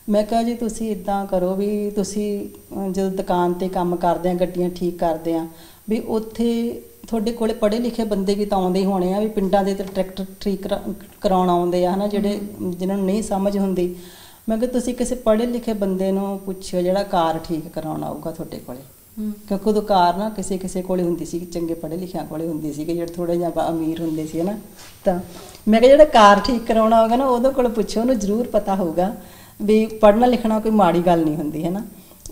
ਮੈਂ ਕਿਹਾ ਜੀ ਤੁਸੀਂ ਇਦਾਂ ਕਰੋ ਵੀ ਤੁਸੀਂ ਜਦੋਂ ਦੁਕਾਨ ਤੇ ਕੰਮ ਕਰਦੇ ਆ ਗੱਡੀਆਂ ਠੀਕ ਕਰਦੇ ਆ ਵੀ ਉੱਥੇ ਤੁਹਾਡੇ ਕੋਲੇ ਪੜ੍ਹੇ ਲਿਖੇ ਬੰਦੇ ਵੀ ਤਾਂ ਆਉਂਦੇ ਹੀ ਹੋਣੇ ਆ ਵੀ ਪਿੰਡਾਂ ਦੇ ਤੇ ਟਰੈਕਟਰ ਠੀਕ ਕਰਾ- ਕਰਾਉਣ ਆਉਂਦੇ ਆ ਹਨਾ ਜਿਹੜੇ ਜਿਨ੍ਹਾਂ ਨੂੰ ਨਹੀਂ ਸਮਝ ਹੁੰਦੀ। ਮੈਂ ਕਿਹਾ ਤੁਸੀਂ ਕਿਸੇ ਪੜ੍ਹੇ ਲਿਖੇ ਬੰਦੇ ਨੂੰ ਪੁੱਛਿਓ ਜਿਹੜਾ ਕਾਰ ਠੀਕ ਕਰਾਉਣ ਆਊਗਾ ਤੁਹਾਡੇ ਕੋਲੇ। ਕਿਉਂਕਿ ਉਦੋਂ ਕਾਰ ਨਾ ਕਿਸੇ ਕਿਸੇ ਕੋਲੇ ਹੁੰਦੀ ਸੀ, ਚੰਗੇ ਪੜ੍ਹੇ ਲਿਖਿਆਂ ਕੋਲੇ ਹੁੰਦੀ ਸੀ ਕਿ ਜਿਹੜੇ ਥੋੜੇ ਜਿਹਾ ਅਮੀਰ ਹੁੰਦੇ ਸੀ ਨਾ ਤਾਂ ਮੈਂ ਕਿਹਾ ਜਿਹੜਾ ਕਾਰ ਠੀਕ ਕਰਾਉਣਾ ਹੋਗਾ ਨਾ, ਉਹਦੇ ਕੋਲ ਪੁੱਛੋ, ਉਹਨੂੰ ਜ਼ਰੂਰ ਪਤਾ ਹੋਊਗਾ ਵੀ ਪੜ੍ਹਨਾ ਲਿਖਣਾ ਕੋਈ ਮਾੜੀ ਗੱਲ ਨਹੀਂ ਹੁੰਦੀ ਹੈ ਨਾ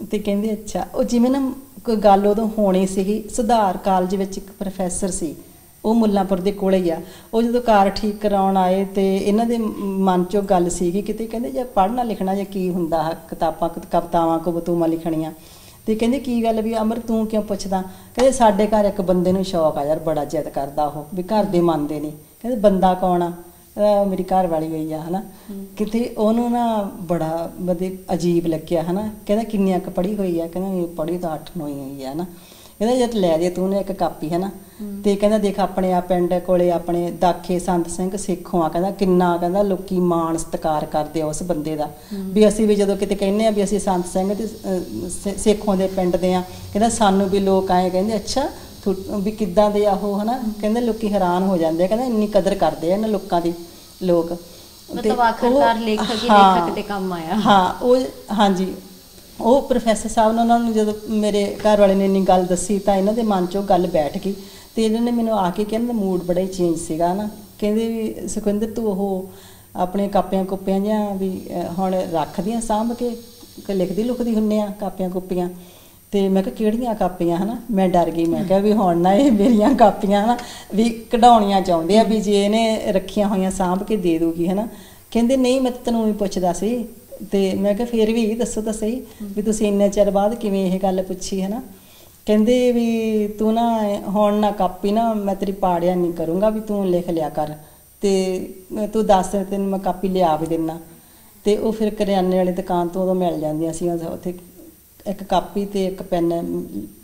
ਤੇ ਕਹਿੰਦੇ, ਅੱਛਾ, ਉਹ ਜਿਵੇਂ ਨਾ ਕੋਈ ਗੱਲ ਉਦੋਂ ਹੋਣੀ ਸੀਗੀ, ਸੁਧਾਰ ਕਾਲਜ ਵਿੱਚ ਇੱਕ ਪ੍ਰੋਫੈਸਰ ਸੀ, ਉਹ ਮੁੱਲਾਂਪੁਰ ਦੇ ਕੋਲੇ ਹੀ ਆ। ਉਹ ਜਦੋਂ ਕਾਰ ਠੀਕ ਕਰਾਉਣ ਆਏ ਤੇ ਇਹਨਾਂ ਦੇ ਮਨ ਚੋਂ ਗੱਲ ਸੀਗੀ ਕਿਤੇ ਕਹਿੰਦੇ, ਜੇ ਪੜ੍ਹਨਾ ਲਿਖਣਾ ਜੇ ਕੀ ਹੁੰਦਾ, ਕਿਤਾਬਾਂ, ਕਵਿਤਾਵਾਂ ਕਵਤੂਮਾਂ ਲਿਖਣੀਆਂ। ਤੇ ਕਹਿੰਦੇ ਕੀ ਗੱਲ ਵੀ ਅਮਰ ਤੂੰ ਕਿਉਂ ਪੁੱਛਦਾ? ਕਹਿੰਦੇ ਸਾਡੇ ਘਰ ਇੱਕ ਬੰਦੇ ਨੂੰ ਸ਼ੌਕ ਆ ਯਾਰ ਬੜਾ ਜਿੱਦ ਕਰਦਾ ਉਹ ਵੀ ਘਰ ਦੇ ਮੰਨਦੇ ਨਹੀਂ। ਕਹਿੰਦੇ ਬੰਦਾ ਕੌਣ ਆ? ਮੇਰੀ ਘਰ ਵਾਲੀ ਹੋਈ ਆ ਹਨਾ? ਕਿਤੇ ਉਹਨੂੰ ਨਾ ਬੜਾ ਬਦੇ ਅਜੀਬ ਲੱਗਿਆ ਹਨਾ? ਕਹਿੰਦਾ ਕਿੰਨੀਆਂ ਕੁ ਪੜ੍ਹੀ ਹੋਈ ਆ ਕਹਿੰਦਾ ਪੜ੍ਹੀ ਤਾਂ 8 9 ਹੋਈ ਆ ਹਨਾ? ਕਹਿੰਦਾ ਜੇ ਲੈ ਜੇ ਤੂੰ ਨੇ ਇੱਕ ਕਾਪੀ ਹਨਾ? ਤੇ ਕਹਿੰਦਾ ਦੇਖ ਆਪਣੇ ਆ ਪਿੰਡ ਕੋਲੇ ਆਪਣੇ ਦਾਖੇ ਸੰਤ ਸਿੰਘ ਸੇਖੋਂ ਆ ਕਹਿੰਦਾ ਕਿੰਨਾ ਕਹਿੰਦਾ ਲੋਕੀ ਮਾਣ ਸਤਿਕਾਰ ਕਰਦੇ ਆ ਉਸ ਬੰਦੇ ਦਾ। ਵੀ ਅਸੀਂ ਵੀ ਜਦੋਂ ਕਿਤੇ ਕਹਿੰਨੇ ਆ ਵੀ ਅਸੀਂ ਸੰਤ ਸਿੰਘ ਤੇ ਸੇਖੋਂ ਦੇ ਪਿੰਡ ਦੇ ਆ ਕਹਿੰਦਾ ਸਾਨੂੰ ਵੀ ਲੋਕ ਆਏ ਕਹਿੰਦੇ ਅੱਛਾ ਵੀ ਕਿੱਦਾਂ ਦੇ ਆ ਉਹ ਹਨਾ? ਕਹਿੰਦੇ ਲੋਕੀ ਹੈਰਾਨ ਹੋ ਜਾਂਦੇ ਆ ਕਹਿੰਦਾ ਇੰਨੀ ਕਦਰ ਕਰਦੇ ਆ ਇਹਨਾਂ ਲੋਕਾਂ ਦੀ ਲੋਕ। ਤੇ ਮਤਲਬ ਆਖਰਕਾਰ ਲੇਖਕ ਹੀ ਹਾਂ, ਲੇਖਕ ਦੇ ਕੰਮ ਆਇਆ। ਹਾਂ ਉਹ ਹਾਂਜੀ। ਉਹ ਪ੍ਰੋਫੈਸਰ ਸਾਹਿਬ ਨੇ ਉਹਨਾਂ ਨੂੰ ਜਦੋਂ ਮੇਰੇ ਘਰ ਵਾਲੇ ਨੇ ਇੰਨੀ ਗੱਲ ਦੱਸੀ ਤਾਂ ਇਹਨਾਂ ਦੇ ਮਨ 'ਚੋਂ ਗੱਲ ਬੈਠ ਗਈ ਤੇ ਇਹਨਾਂ ਨੇ ਮੈਨੂੰ ਆ ਕੇ ਕਹਿੰਦਾ ਮੂਡ ਬੜਾ ਹੀ ਚੇਂਜ ਸੀਗਾ ਨਾ। ਕਹਿੰਦੇ ਵੀ, ਸੁਖਵਿੰਦਰ, ਤੂੰ ਉਹ ਆਪਣੇ ਕਾਪੀਆਂ ਕੁੱਪੀਆਂ ਜਾਂ ਵੀ ਹੁਣ ਰੱਖਦੀਆਂ ਸਾਂਭ ਕੇ ਲਿਖਦੀ ਲੁਖਦੀ ਹੁੰਨੇ ਆ ਕਾਪੀਆਂ ਕੁੱਪੀਆਂ? ਤੇ ਮੈਂ ਕਿਹਾ, ਕਿਹੜੀਆਂ ਕਾਪੀਆਂ? ਹਨਾ। ਮੈਂ ਡਰ ਗਈ, ਮੈਂ ਕਿਹਾ ਵੀ ਹੁਣ ਨਾ ਇਹ ਮੇਰੀਆਂ ਕਾਪੀਆਂ ਹਨਾ, ਵੀ ਕਢਾਉਣੀਆਂ ਚਾਹੁੰਦੇ ਆ ਵੀ ਜੇ ਇਹਨੇ ਰੱਖੀਆਂ ਹੋਈਆਂ ਸਾਂਭ ਕੇ ਦੇ ਦੂਗੀ ਹਨਾ। ਕਹਿੰਦੇ, ਨਹੀਂ, ਮੈਂ ਤੈਨੂੰ ਵੀ ਪੁੱਛਦਾ ਸੀ ਤੇ ਮੈਂ ਕਿਹਾ ਫੇਰ ਵੀ ਦੱਸੋ ਤਾਂ ਸਹੀ ਵੀ ਤੁਸੀਂ ਇੰਨੇ ਚਿਰ ਬਾਅਦ ਕਿਵੇਂ ਇਹ ਗੱਲ ਪੁੱਛੀ ਹੈ ਨਾ ਕਹਿੰਦੇ ਵੀ ਤੂੰ ਨਾ ਹੁਣ ਨਾ ਕਾਪੀ ਨਾ, ਮੈਂ ਤੇਰੀ ਪਾੜਿਆ ਨਹੀਂ ਕਰੂੰਗਾ ਵੀ ਤੂੰ ਲਿਖ ਲਿਆ ਕਰ ਤੇ ਤੂੰ ਦੱਸ ਤੈਨੂੰ ਮੈਂ ਕਾਪੀ ਲਿਆ ਵੀ ਦੇਣਾ ਤੇ ਉਹ ਫਿਰ ਕਰਿਆਨੇ ਵਾਲੀ ਦੁਕਾਨ ਤੋਂ ਉਦੋਂ ਮਿਲ ਜਾਂਦੀਆਂ ਸੀ ਉੱਥੇ ਇੱਕ ਕਾਪੀ ਤੇ ਇੱਕ ਪੈਨ,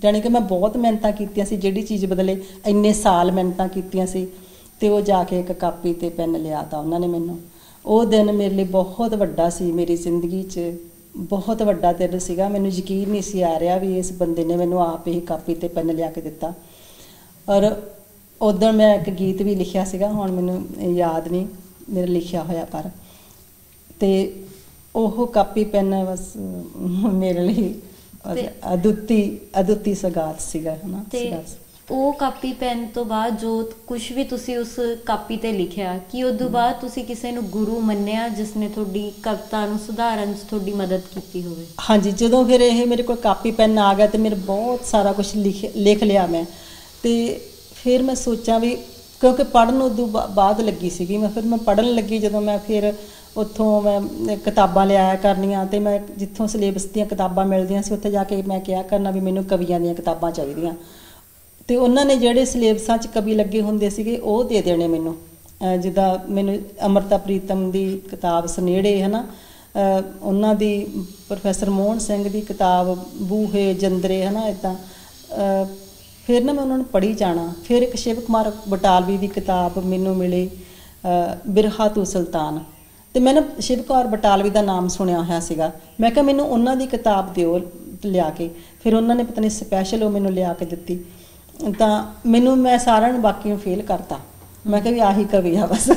ਜਾਣੀ ਕਿ ਮੈਂ ਬਹੁਤ ਮਿਹਨਤਾਂ ਕੀਤੀਆਂ ਸੀ, ਜਿਹੜੀ ਚੀਜ਼ ਬਦਲੇ ਇੰਨੇ ਸਾਲ ਮਿਹਨਤਾਂ ਕੀਤੀਆਂ ਸੀ, ਤੇ ਉਹ ਜਾ ਕੇ ਇੱਕ ਕਾਪੀ ਤੇ ਪੈਨ ਲਿਆ ਤਾ ਉਹਨਾਂ ਨੇ ਮੈਨੂੰ। ਉਹ ਦਿਨ ਮੇਰੇ ਲਈ ਬਹੁਤ ਵੱਡਾ ਸੀ ਮੇਰੀ ਜ਼ਿੰਦਗੀ 'ਚ ਬਹੁਤ ਵੱਡਾ ਦਿਨ ਸੀਗਾ ਮੈਨੂੰ ਯਕੀਨ ਨਹੀਂ ਸੀ ਆ ਰਿਹਾ ਵੀ ਇਸ ਬੰਦੇ ਨੇ ਮੈਨੂੰ ਆਪ ਹੀ ਕਾਪੀ ਤੇ ਪੈਨ ਲਿਆ ਕੇ ਦਿੱਤਾ ਔਰ ਉਦੋਂ ਮੈਂ ਇੱਕ ਗੀਤ ਵੀ ਲਿਖਿਆ ਸੀਗਾ ਹੁਣ ਮੈਨੂੰ ਯਾਦ ਨਹੀਂ ਮੇਰੇ ਲਿਖਿਆ ਹੋਇਆ ਪਰ ਤੇ ਉਹ ਕਾਪੀ ਪੈਨ ਬਸ ਮੇਰੇ ਲਈ ਅਦੁੱਤੀ ਅਦੁੱਤੀ ਸਗਾਤ ਸੀਗਾ ਹਨਾ ਸਗਾਤ। ਉਹ ਕਾਪੀ ਪੈਨ ਤੋਂ ਬਾਅਦ ਜੋ ਕੁਝ ਵੀ ਤੁਸੀਂ ਉਸ ਕਾਪੀ ਤੇ ਲਿਖਿਆ ਕੀ ਉਦੋਂ ਬਾਅਦ ਤੁਸੀਂ ਕਿਸੇ ਨੂੰ ਗੁਰੂ ਮੰਨਿਆ ਜਿਸ ਨੇ ਤੁਹਾਡੀ ਕਵਿਤਾ ਨੂੰ ਸੁਧਾਰਨ 'ਚ ਤੁਹਾਡੀ ਮਦਦ ਕੀਤੀ ਹੋਵੇ? ਹਾਂਜੀ ਜਦੋਂ ਫਿਰ ਇਹ ਮੇਰੇ ਕੋਲ ਕਾਪੀ ਪੈਨ ਆ ਗਿਆ ਤੇ ਮੇਰੇ ਬਹੁਤ ਸਾਰਾ ਕੁਝ ਲਿਖ ਲਿਖ ਲਿਆ ਮੈਂ। ਤੇ ਫਿਰ ਮੈਂ ਸੋਚਾਂ ਵੀ ਕਿਉਂਕਿ ਪੜਨ ਉਦੋਂ ਬਾਅਦ ਲੱਗੀ ਸੀਗੀ ਮੈਂ ਫਿਰ ਮੈਂ ਪੜਨ ਲੱਗੀ ਜਦੋਂ ਮੈਂ ਫਿਰ ਉੱਥੋਂ ਮੈਂ ਕਿਤਾਬਾਂ ਲਿਆਇਆ ਕਰਨੀਆਂ ਤੇ ਮੈਂ ਜਿੱਥੋਂ ਸਿਲੇਬਸ ਦੀਆਂ ਕਿਤਾਬਾਂ ਮਿਲਦੀਆਂ ਸੀ ਉੱਥੇ ਜਾ ਕੇ ਮੈਂ ਕਿਹਾ ਕਰਨਾ ਵੀ ਮੈਨੂੰ ਕਵੀਆਂ ਦੀਆਂ ਕਿਤਾਬਾਂ ਚਾਹੀਦੀਆਂ। ਤੇ ਉਹਨਾਂ ਨੇ ਜਿਹੜੇ ਸਿਲੇਬਸਾਂ 'ਚ ਕਵੀ ਲੱਗੇ ਹੁੰਦੇ ਸੀਗੇ ਉਹ ਦੇ ਦੇਣੇ ਮੈਨੂੰ। ਜਿੱਦਾਂ ਮੈਨੂੰ ਅਮਰਤਾ ਪ੍ਰੀਤਮ ਦੀ ਕਿਤਾਬ ਸਨੇੜੇ ਹਨਾ? ਅ, ਉਹਨਾਂ ਦੀ ਪ੍ਰੋਫੈਸਰ ਮੋਹਨ ਸਿੰਘ ਦੀ ਕਿਤਾਬ ਬੂਹੇ ਜੰਦਰੇ ਹਨਾ ਇਦਾਂ ਫਿਰ ਨਾ ਮੈਂ ਉਹਨਾਂ ਨੂੰ ਪੜ੍ਹੀ ਜਾਣਾ। ਫਿਰ ਇੱਕ ਸ਼ਿਵ ਕੁਮਾਰ ਬਟਾਲਵੀ ਦੀ ਕਿਤਾਬ ਮੈਨੂੰ ਮਿਲੀ ਅ, ਬਿਰਹਾ ਤੂ ਸੁਲਤਾਨ। ਤੇ ਮੈਂ ਨਾ ਸ਼ਿਵ ਕੁਮਾਰ ਬਟਾਲਵੀ ਦਾ ਨਾਮ ਸੁਣਿਆ ਹੋਇਆ ਸੀਗਾ। ਮੈਂ ਕਿਹਾ ਮੈਨੂੰ ਉਹਨਾਂ ਦੀ ਕਿਤਾਬ ਦਿਓ ਲਿਆ ਕੇ। ਫਿਰ ਉਹਨਾਂ ਨੇ ਪਤਾ ਨਹੀਂ ਸਪੈਸ਼ਲ ਉਹ ਮੈਨੂੰ ਲਿਆ ਕੇ ਦਿੱਤੀ। ਤਾਂ ਮੈਨੂੰ, ਮੈਂ ਸਾਰਿਆਂ ਨੂੰ ਬਾਕੀ ਫੇਲ ਕਰਤਾ। ਮੈਂ ਕਿਹਾ ਵੀ ਆਹੀ ਕਵੀ ਆ ਬਸ।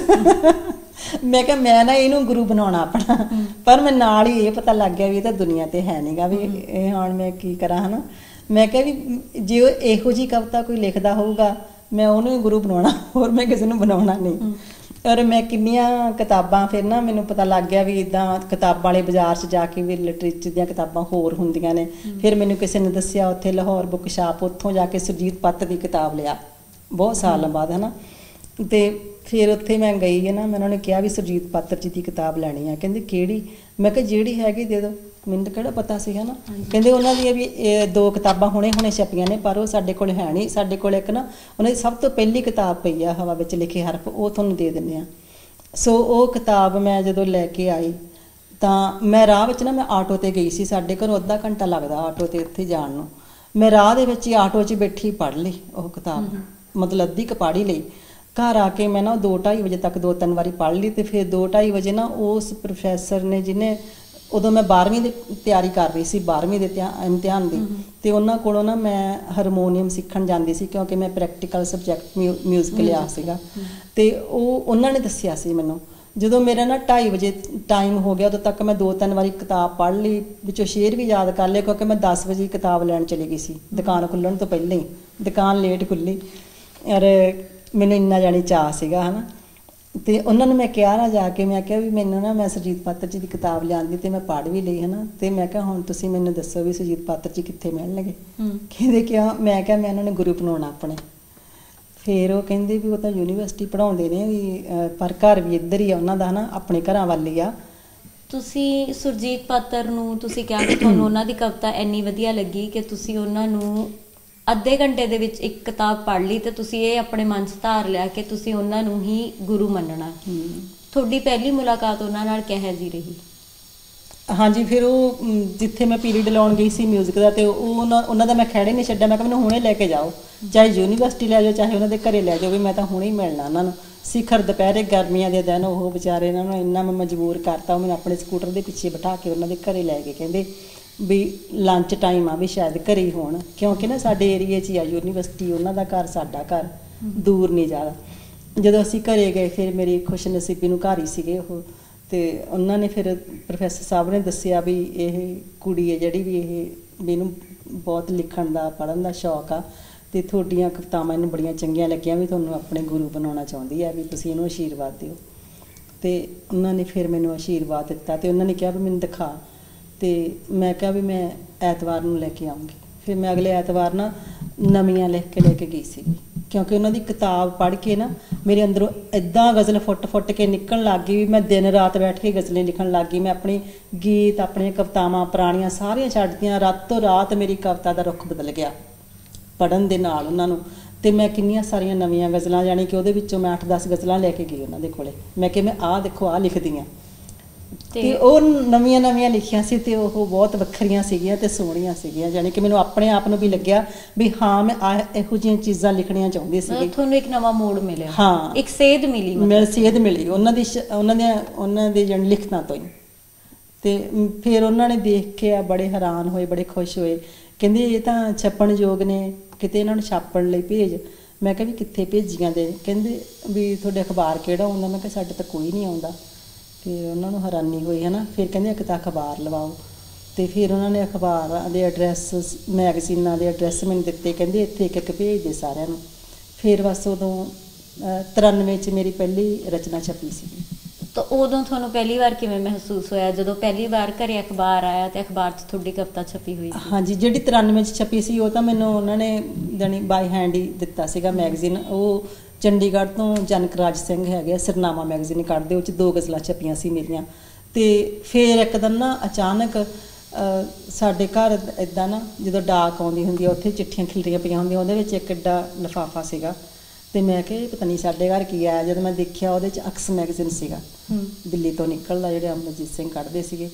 ਮੈਂ ਕਿਹਾ ਮੈਂ ਨਾ ਇਹਨੂੰ ਗੁਰੂ ਬਣਾਉਣਾ ਆਪਣਾ। ਪਰ ਮੈਂ ਨਾਲ ਹੀ ਇਹ ਪਤਾ ਲੱਗ ਗਿਆ ਵੀ ਇਹ ਤਾਂ ਦੁਨੀਆ ਤੇ ਹੈ ਨਹੀਂਗਾ ਵੀ ਇਹ ਹੁਣ ਮੈਂ ਕੀ ਕਰਾਂ, ਹਨਾ? ਮੈਂ ਕਿਹਾ ਵੀ ਜੇ ਉਹ ਇਹੋ ਜੀ ਕਵਿਤਾ ਕੋਈ ਲਿਖਦਾ ਹੋਊਗਾ, ਮੈਂ ਉਹਨੂੰ ਹੀ ਗੁਰੂ ਬਣਾਉਣਾ, ਹੋਰ ਮੈਂ ਕਿਸੇ ਨੂੰ ਬਣਾਉਣਾ ਨਹੀਂ। ਔਰ ਮੈਂ ਕਿੰਨੀਆਂ ਕਿਤਾਬਾਂ ਫਿਰ ਨਾ ਮੈਨੂੰ ਪਤਾ ਲੱਗ ਗਿਆ ਵੀ ਇਦਾਂ ਕਿਤਾਬਾਂ ਵਾਲੇ ਬਾਜ਼ਾਰ 'ਚ ਜਾ ਕੇ ਵੀ ਲਿਟਰੇਚਰ ਦੀਆਂ ਕਿਤਾਬਾਂ ਹੋਰ ਹੁੰਦੀਆਂ ਨੇ। ਫਿਰ ਮੈਨੂੰ ਕਿਸੇ ਨੇ ਦੱਸਿਆ ਉੱਥੇ ਲਾਹੌਰ ਬੁੱਕ ਸ਼ਾਪ ਉੱਥੋਂ ਜਾ ਕੇ ਸੁਰਜੀਤ ਪੱਤ ਦੀ ਕਿਤਾਬ ਲਿਆ। ਬਹੁਤ ਸਾਲਾਂ ਬਾਅਦ ਹਨਾ। ਤੇ ਫਿਰ ਉੱਥੇ ਮੈਂ ਗਈ ਹੈ ਨਾ ਮੈਂ ਉਹਨਾਂ ਨੇ ਕਿਹਾ ਵੀ ਸੁਰਜੀਤ ਪਾਤਰ ਜੀ ਦੀ ਕਿਤਾਬ ਲੈਣੀ ਆ। ਕਹਿੰਦੇ ਕਿਹੜੀ? ਮੈਂ ਕਿਹਾ ਜਿਹੜੀ ਹੈਗੀ ਦੇ ਦਿਓ ਮੈਨੂੰ ਤਾਂ ਕਿਹੜਾ ਪਤਾ ਸੀ ਹਨਾ? ਕਹਿੰਦੇ ਉਹਨਾਂ ਦੀ ਵੀ ਦੋ ਕਿਤਾਬਾਂ ਹੁਣੇ ਹੁਣੇ ਛਪੀਆਂ ਨੇ ਪਰ ਉਹ ਸਾਡੇ ਕੋਲ ਹੈ ਨਹੀਂ। ਸਾਡੇ ਕੋਲ ਇੱਕ ਨਾ ਉਹਨਾਂ ਦੀ ਸਭ ਤੋਂ ਪਹਿਲੀ ਕਿਤਾਬ ਪਈ ਆ ਹਵਾ ਵਿੱਚ ਲਿਖੇ ਹਰਫ ਉਹ ਤੁਹਾਨੂੰ ਦੇ ਦਿੰਨੇ ਆ। ਸੋ ਉਹ ਕਿਤਾਬ ਮੈਂ ਜਦੋਂ ਲੈ ਕੇ ਆਈ ਤਾਂ ਮੈਂ ਰਾਹ ਵਿੱਚ ਨਾ ਮੈਂ ਆਟੋ ਤੇ ਗਈ ਸੀ। ਸਾਡੇ ਘਰੋਂ ਅੱਧਾ ਘੰਟਾ ਲੱਗਦਾ ਆਟੋ ਤੇ ਉੱਥੇ ਜਾਣ ਨੂੰ। ਮੈਂ ਰਾਹ ਦੇ ਵਿੱਚ ਹੀ ਆਟੋ 'ਚ ਹੀ ਬੈਠੀ ਪੜ੍ਹ ਲਈ ਉਹ ਕਿਤਾਬ। ਮਤਲਬ ਅੱਧੀ ਕਪਾੜੀ ਲਈ। ਘਰ ਆ ਕੇ ਮੈਂ ਨਾ 2:30 ਵਜੇ ਤੱਕ ਦੋ ਤਿੰਨ ਵਾਰੀ ਪੜ੍ਹ ਲਈ ਤੇ ਫਿਰ 2:30 ਵਜੇ ਨਾ ਉਸ ਪ੍ਰੋਫੈਸਰ ਨੇ ਜਿਹਨੇ ਉਦੋਂ ਮੈਂ 12ਵੀਂ ਦੀ ਤਿਆਰੀ ਕਰ ਰਹੀ ਸੀ 12ਵੀਂ ਦੇ ਇਮਤਿਹਾਨ ਦੀ ਤੇ ਉਹਨਾਂ ਕੋਲੋਂ ਨਾ ਮੈਂ ਹਾਰਮੋਨੀਅਮ ਸਿੱਖਣ ਜਾਂਦੀ ਸੀ ਕਿਉਂਕਿ ਮੈਂ ਪ੍ਰੈਕਟੀਕਲ ਸਬਜੈਕਟ ਮਿਊਜ਼ਿਕ ਲਿਆ ਸੀਗਾ। ਤੇ ਉਹ ਉਹਨਾਂ ਨੇ ਦੱਸਿਆ ਸੀ ਮੈਨੂੰ ਜਦੋਂ ਮੇਰਾ ਨਾ 2:30 ਵਜੇ ਟਾਈਮ ਹੋ ਗਿਆ ਉਦੋਂ ਤੱਕ ਮੈਂ ਦੋ ਤਿੰਨ ਵਾਰੀ ਕਿਤਾਬ ਪੜ੍ਹ ਲਈ ਵਿੱਚੋਂ ਸ਼ੇਰ ਵੀ ਯਾਦ ਕਰ ਲਏ ਕਿਉਂਕਿ ਮੈਂ 10 ਵਜੇ ਕਿਤਾਬ ਲੈਣ ਚਲੀ ਗਈ ਸੀ ਦੁਕਾਨ ਖੁੱਲਣ ਤੋਂ ਪਹਿਲਾਂ ਹੀ ਦੁਕਾਨ ਲੇਟ ਖੁੱਲੀ। ਔਰ ਮੈਨੂੰ ਇੰਨਾ ਜਾਣੀ ਚਾਹ ਸੀਗਾ ਹਨਾ। ਤੇ ਉਹਨਾਂ ਨੂੰ ਮੈਂ ਕਿਹਾ ਨਾ ਜਾ ਕੇ ਮੈਂ ਕਿਹਾ ਵੀ ਮੈਨੂੰ ਨਾ ਮੈਂ ਸੁਰਜੀਤ ਪਾਤਰ ਜੀ ਦੀ ਕਿਤਾਬ ਲਿਆਂਦੀ ਤੇ ਮੈਂ ਪੜ੍ਹ ਵੀ ਲਈ ਹਨਾ। ਤੇ ਮੈਂ ਕਿਹਾ ਹੁਣ ਤੁਸੀਂ ਮੈਨੂੰ ਦੱਸੋ ਵੀ ਸੁਰਜੀਤ ਪਾਤਰ ਜੀ ਕਿੱਥੇ ਮਿਲਣਗੇ? ਕਹਿੰਦੇ ਕਿਉਂ ਮੈਂ ਕਿਹਾ ਮੈਂ ਉਹਨਾਂ ਨੂੰ ਗੁਰੂ ਬਣਾਉਣਾ ਆਪਣੇ। ਫਿਰ ਉਹ ਕਹਿੰਦੇ ਵੀ ਉਹ ਤਾਂ ਯੂਨੀਵਰਸਿਟੀ ਪੜਾਉਂਦੇ ਨੇ ਵੀ ਪਰ ਘਰ ਵੀ ਇੱਧਰ ਹੀ ਆ ਉਹਨਾਂ ਦਾ ਹਨਾ ਆਪਣੇ ਘਰਾਂ ਵੱਲ ਹੀ ਆ। ਤੁਸੀਂ ਸੁਰਜੀਤ ਪਾਤਰ ਨੂੰ ਤੁਸੀਂ ਕਿਹਾ ਕਿ ਤੁਹਾਨੂੰ ਉਹਨਾਂ ਦੀ ਕਵਿਤਾ ਇੰਨੀ ਵਧੀਆ ਲੱਗੀ ਕਿ ਤੁਸੀਂ ਉਹਨਾਂ ਨੂੰ ਅੱਧੇ ਘੰਟੇ ਦੇ ਵਿੱਚ ਇੱਕ ਕਿਤਾਬ ਪੜ੍ਹ ਲਈ ਤੇ ਤੁਸੀਂ ਇਹ ਆਪਣੇ ਮਨ 'ਚ ਧਾਰ ਲਿਆ ਕਿ ਤੁਸੀਂ ਉਹਨਾਂ ਨੂੰ ਹੀ ਗੁਰੂ ਮੰਨਣਾ। ਤੁਹਾਡੀ ਪਹਿਲੀ ਮੁਲਾਕਾਤ ਉਹਨਾਂ ਨਾਲ ਕਿਹੋ ਜਿਹੀ ਰਹੀ? ਹਾਂਜੀ ਫਿਰ ਉਹ ਜਿੱਥੇ ਮੈਂ ਪੀਰੀਅਡ ਲਾਉਣ ਗਈ ਸੀ 뮤직 ਦਾ ਤੇ ਉਹ ਉਹਨਾਂ ਉਹਨਾਂ ਦਾ ਮੈਂ ਖੜੇ ਨਹੀਂ ਛੱਡਿਆ। ਮੈਂ ਕਿਹਾ ਮੈਨੂੰ ਹੁਣੇ ਲੈ ਕੇ ਜਾਓ। ਚਾਹੇ ਯੂਨੀਵਰਸਿਟੀ ਲੈ ਜਾਓ ਚਾਹੇ ਉਹਨਾਂ ਦੇ ਘਰੇ ਲੈ ਜਾਓ ਵੀ ਮੈਂ ਤਾਂ ਹੁਣੇ ਹੀ ਮਿਲਣਾ ਉਹਨਾਂ ਨੂੰ। ਸਿਖਰ ਦੁਪਹਿਰੇ ਗਰਮੀਆਂ ਦੇ ਦਿਨ ਉਹ ਵਿਚਾਰੇ ਇਹਨਾਂ ਨੂੰ ਇੰਨਾ ਮੈਂ ਮਜਬੂਰ ਕਰਤਾ ਉਹ ਮੈਨੂੰ ਆਪਣੇ ਸਕੂਟਰ ਦੇ ਪਿੱਛੇ ਬਿਠਾ ਕੇ ਉਹਨਾਂ ਦੇ ਘਰੇ ਲੈ ਕੇ ਕਹਿੰਦੇ ਵੀ ਲੰਚ ਟਾਈਮ ਆ ਵੀ ਸ਼ਾਇਦ ਘਰੇ ਹੀ ਹੋਣ। ਕਿਉਂਕਿ ਨਾ ਸਾਡੇ ਏਰੀਏ 'ਚ ਹੀ ਆ ਯੂਨੀਵਰਸਿਟੀ ਉਹਨਾਂ ਦਾ ਘਰ ਸਾਡਾ ਘਰ, ਦੂਰ ਨਹੀਂ ਜ਼ਿਆਦਾ। ਜਦੋਂ ਅਸੀਂ ਘਰੇ ਗਏ, ਫਿਰ ਮੇਰੀ ਖੁਸ਼ਨਸੀਬੀ ਨੂੰ ਘਰ ਹੀ ਸੀਗੇ ਉਹ। ਤੇ ਉਹਨਾਂ ਨੇ ਫਿਰ ਪ੍ਰੋਫੈਸਰ ਸਾਹਿਬ ਨੇ ਦੱਸਿਆ ਵੀ ਇਹ ਕੁੜੀ ਹੈ ਜਿਹੜੀ ਵੀ ਇਹ ਵੀ ਇਹਨੂੰ ਬਹੁਤ ਲਿਖਣ ਦਾ, ਪੜ੍ਹਨ ਦਾ ਸ਼ੌਕ ਆ। ਤੇ ਤੁਹਾਡੀਆਂ ਕਵਿਤਾਵਾਂ ਇਹਨੂੰ ਬੜੀਆਂ ਚੰਗੀਆਂ ਲੱਗੀਆਂ ਵੀ ਤੁਹਾਨੂੰ ਆਪਣੇ ਗੁਰੂ ਬਣਾਉਣਾ ਚਾਹੁੰਦੀ ਆ, ਵੀ ਤੁਸੀਂ ਇਹਨੂੰ ਆਸ਼ੀਰਵਾਦ ਦਿਓ। ਤੇ ਉਹਨਾਂ ਨੇ ਫਿਰ ਮੈਨੂੰ ਆਸ਼ੀਰਵਾਦ ਦਿੱਤਾ ਤੇ ਉਹਨਾਂ ਨੇ ਕਿਹਾ ਵੀ ਮੈਨੂੰ ਦਿਖਾ। ਤੇ ਮੈਂ ਕਿਹਾ ਵੀ ਮੈਂ ਐਤਵਾਰ ਨੂੰ ਲੈ ਕੇ ਆਉਂਗੀ। ਫਿਰ ਮੈਂ ਅਗਲੇ ਐਤਵਾਰ ਨਾ ਨਵੀਆਂ ਲਿਖ ਕੇ ਲੈ ਕੇ ਗਈ ਸੀ। ਕਿਉਂਕਿ ਉਹਨਾਂ ਦੀ ਕਿਤਾਬ ਪੜ੍ਹ ਕੇ ਨਾ ਮੇਰੇ ਅੰਦਰੋਂ ਇਦਾਂ ਗਜ਼ਲ ਫੁੱਟ-ਫੁੱਟ ਕੇ ਨਿਕਲਣ ਲੱਗ ਗਈ ਵੀ ਮੈਂ ਦਿਨ ਰਾਤ ਬੈਠ ਕੇ ਗਜ਼ਲਾਂ ਲਿਖਣ ਲੱਗ ਗਈ। ਮੈਂ ਆਪਣੇ ਗੀਤ, ਆਪਣੀਆਂ ਕਵਿਤਾਵਾਂ, ਪੁਰਾਣੀਆਂ ਸਾਰੀਆਂ ਛੱਡਤੀਆਂ ਰਾਤੋਂ ਰਾਤ ਮੇਰੀ ਕਵਿਤਾ ਦਾ ਰੁਖ ਬਦਲ ਗਿਆ ਪੜਨ ਦੇ ਨਾਲ ਉਹਨਾਂ ਨੂੰ। ਤੇ ਮੈਂ ਕਿੰਨੀਆਂ ਸਾਰੀਆਂ ਨਵੀਆਂ ਗਜ਼ਲਾਂ ਜਾਣੀ ਕਿ ਉਹਦੇ ਵਿੱਚੋਂ ਮੈਂ 8-10 ਗਜ਼ਲਾਂ ਲੈ ਕੇ ਗਈ ਉਹਨਾਂ ਦੇ ਕੋਲੇ। ਮੈਂ ਕਿ ਮੈਂ ਆਹ ਦੇਖੋ, ਆਹ ਲਿਖਦੀ ਆ ਤੇ ਉਹ ਨਵੀਆਂ ਨਵੀਆਂ ਲਿਖੀਆਂ ਸੀ ਤੇ ਉਹ ਬਹੁਤ ਵੱਖਰੀਆਂ ਸੀਗੀਆਂ ਤੇ ਸੋਹਣੀਆਂ ਸੀਗੀਆਂ ਯਾਨੀ ਕਿ ਮੈਨੂੰ ਆਪਣੇ ਆਪ ਨੂੰ ਵੀ ਲੱਗਿਆ ਵੀ ਹਾਂ ਮੈਂ ਇਹੋ ਜਿਹੀਆਂ ਚੀਜ਼ਾਂ ਲਿਖਣੀਆਂ ਚਾਹੁੰਦੀ ਸੀਗੀ। ਤੁਹਾਨੂੰ ਇੱਕ ਨਵਾਂ ਮੋੜ ਮਿਲਿਆ। ਹਾਂ। ਇੱਕ ਸੇਧ ਮਿਲੀ ਮੈਨੂੰ ਸੇਧ ਮਿਲੀ ਉਹਨਾਂ ਦੀ ਸ਼- ਉਹਨਾਂ ਦੇ ਉਹਨਾਂ ਦੇ ਜਣ ਲਿਖਤਾਂ ਤੋਂ ਹੀ। ਤੇ ਮ, ਫਿਰ ਉਹਨਾਂ ਨੇ ਦੇਖ ਕੇ ਆ ਬੜੇ ਹੈਰਾਨ ਹੋਏ ਬੜੇ ਖੁਸ਼ ਹੋਏ। ਕਹਿੰਦੇ ਇਹ ਤਾਂ ਛਪਣ ਯੋਗ ਨੇ ਕਿਤੇ ਇਹਨਾਂ ਨੂੰ ਛਾਪਣ ਲਈ ਭੇਜ। ਮੈਂ ਕਿਹਾ ਵੀ ਕਿੱਥੇ ਭੇਜੀਆਂ ਦੇ ਕਹਿੰਦੇ ਵੀ ਤੁਹਾਡੇ ਅਖਬਾਰ ਕਿਹੜਾ ਆਉਂਦਾ? ਮੈਂ ਕਿਹਾ ਸਾਡੇ ਤਾਂ ਕੋਈ ਨਹੀਂ ਆਉਂਦਾ। ਫਿਰ ਉਹਨਾਂ ਨੂੰ ਹੈਰਾਨੀ ਹੋਈ ਹਨਾ? ਫਿਰ ਕਹਿੰਦੇ ਇੱਕ ਤਾਂ ਅਖਬਾਰ ਲਵਾਓ। ਤੇ ਫਿਰ ਉਹਨਾਂ ਨੇ ਅਖਬਾਰਾਂ ਦੇ ਐਡਰੈਸ ਮੈਗਜ਼ੀਨਾਂ ਦੇ ਐਡਰੈਸ ਮੈਨੂੰ ਦਿੱਤੇ ਕਹਿੰਦੇ ਇੱਥੇ ਇੱਕ ਇੱਕ ਭੇਜ ਦੇ ਸਾਰਿਆਂ ਨੂੰ। ਫਿਰ ਬਸ ਉਦੋਂ ਅਹ, 93 ਚ ਮੇਰੀ ਪਹਿਲੀ ਰਚਨਾ ਛਪੀ ਸੀ। ਤਾਂ ਉਦੋਂ ਤੁਹਾਨੂੰ ਪਹਿਲੀ ਵਾਰ ਕਿਵੇਂ ਮਹਿਸੂਸ ਹੋਇਆ? ਜਦੋਂ ਪਹਿਲੀ ਵਾਰ ਘਰੇ ਅਖਬਾਰ ਆਇਆ ਤੇ ਅਖਬਾਰ 'ਚ ਤੁਹਾਡੀ ਕਵਿਤਾ ਛਪੀ ਹੋਈ ਸੀ? ਹਾਂਜੀ ਜਿਹੜੀ 93 ਚ ਛਪੀ ਸੀ ਉਹ ਤਾਂ ਮੈਨੂੰ ਉਹਨਾਂ ਨੇ ਜਾਣੀ ਬਾਈ ਹੈਂਡ ਹੀ ਦਿੱਤਾ ਸੀਗਾ ਮੈਗਜ਼ੀਨ ਉਹ ਚੰਡੀਗੜ੍ਹ ਤੋਂ ਜਨਕ ਰਾਜ ਸਿੰਘ ਹੈਗੇ ਸਿਰਨਾਮਾ ਮੈਗਜ਼ੀਨ ਕੱਢਦੇ ਉਹ ਚ ਦੋ ਗਜ਼ਲਾਂ ਛਪੀਆਂ ਸੀ ਮੇਰੀਆਂ। ਤੇ ਫਿਰ ਇੱਕ ਦਿਨ ਨਾ ਅਚਾਨਕ ਸਾਡੇ ਘਰ ਇਦਾਂ ਨਾ ਜਦੋਂ ਡਾਕ ਆਉਂਦੀ ਹੁੰਦੀ ਆ ਉੱਥੇ ਚਿੱਠੀਆਂ ਖਿਲਰੀਆਂ ਪਈਆਂ ਹੁੰਦੀਆਂ ਉਹਦੇ ਵਿੱਚ ਇੱਕ ਏਡਾ ਲਿਫਾਫਾ ਸੀਗਾ। ਤੇ ਮੈਂ ਕਿਹਾ ਪਤਾ ਨਹੀਂ ਸਾਡੇ ਘਰ ਕੀ ਆਇਆ? ਜਦੋਂ ਮੈਂ ਦੇਖਿਆ ਉਹਦੇ ਚ ਅਕਸ ਮੈਗਜ਼ੀਨ ਸੀਗਾ। ਦਿੱਲੀ ਤੋਂ ਨਿਕਲਦਾ ਜਿਹੜੇ ਅਮਰਜੀਤ ਸਿੰਘ ਕੱਢਦੇ ਸੀਗੇ।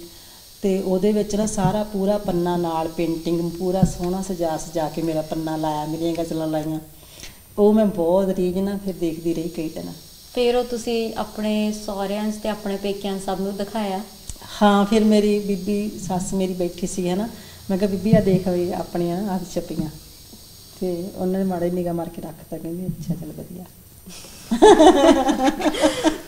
ਤੇ ਉਹਦੇ ਵਿੱਚ ਨਾ ਸਾਰਾ ਪੂਰਾ ਪੰਨਾ ਨਾਲ ਪੇਂਟਿੰਗ ਪੂਰਾ ਸੋਹਣਾ ਸਜਾ ਸਜਾ ਕੇ ਮੇਰਾ ਪੰਨਾ ਲਾਇਆ ਮੇਰੀਆਂ ਗਜ਼ਲਾਂ ਲਾਈਆਂ। ਉਹ ਮੈਂ ਬਹੁਤ ਰੀਝ ਨਾਲ ਫਿਰ ਦੇਖਦੀ ਰਹੀ ਕਈ ਦਿਨ। ਫਿਰ ਉਹ ਤੁਸੀਂ ਆਪਣੇ ਸਹੁਰਿਆਂ ਤੇ ਆਪਣੇ ਪੇਕਿਆਂ ਸਭ ਨੂੰ ਦਿਖਾਇਆ? ਹਾਂ ਫਿਰ ਮੇਰੀ ਬੀਬੀ ਸੱਸ ਮੇਰੀ ਬੈਠੀ ਸੀ ਹਨਾ। ਮੈਂ ਕਿਹਾ ਬੀਬੀ ਆ ਦੇਖ ਵੀ ਆਪਣੀਆਂ ਆਹ ਛਪੀਆਂ ਤੇ ਉਹਨਾਂ ਨੇ ਮਾੜੇ ਨਿਗਾ ਮਾਰ ਕੇ ਰੱਖਤਾ ਕਹਿੰਦੀ ਅੱਛਾ ਚੱਲ ਵਧੀਆ।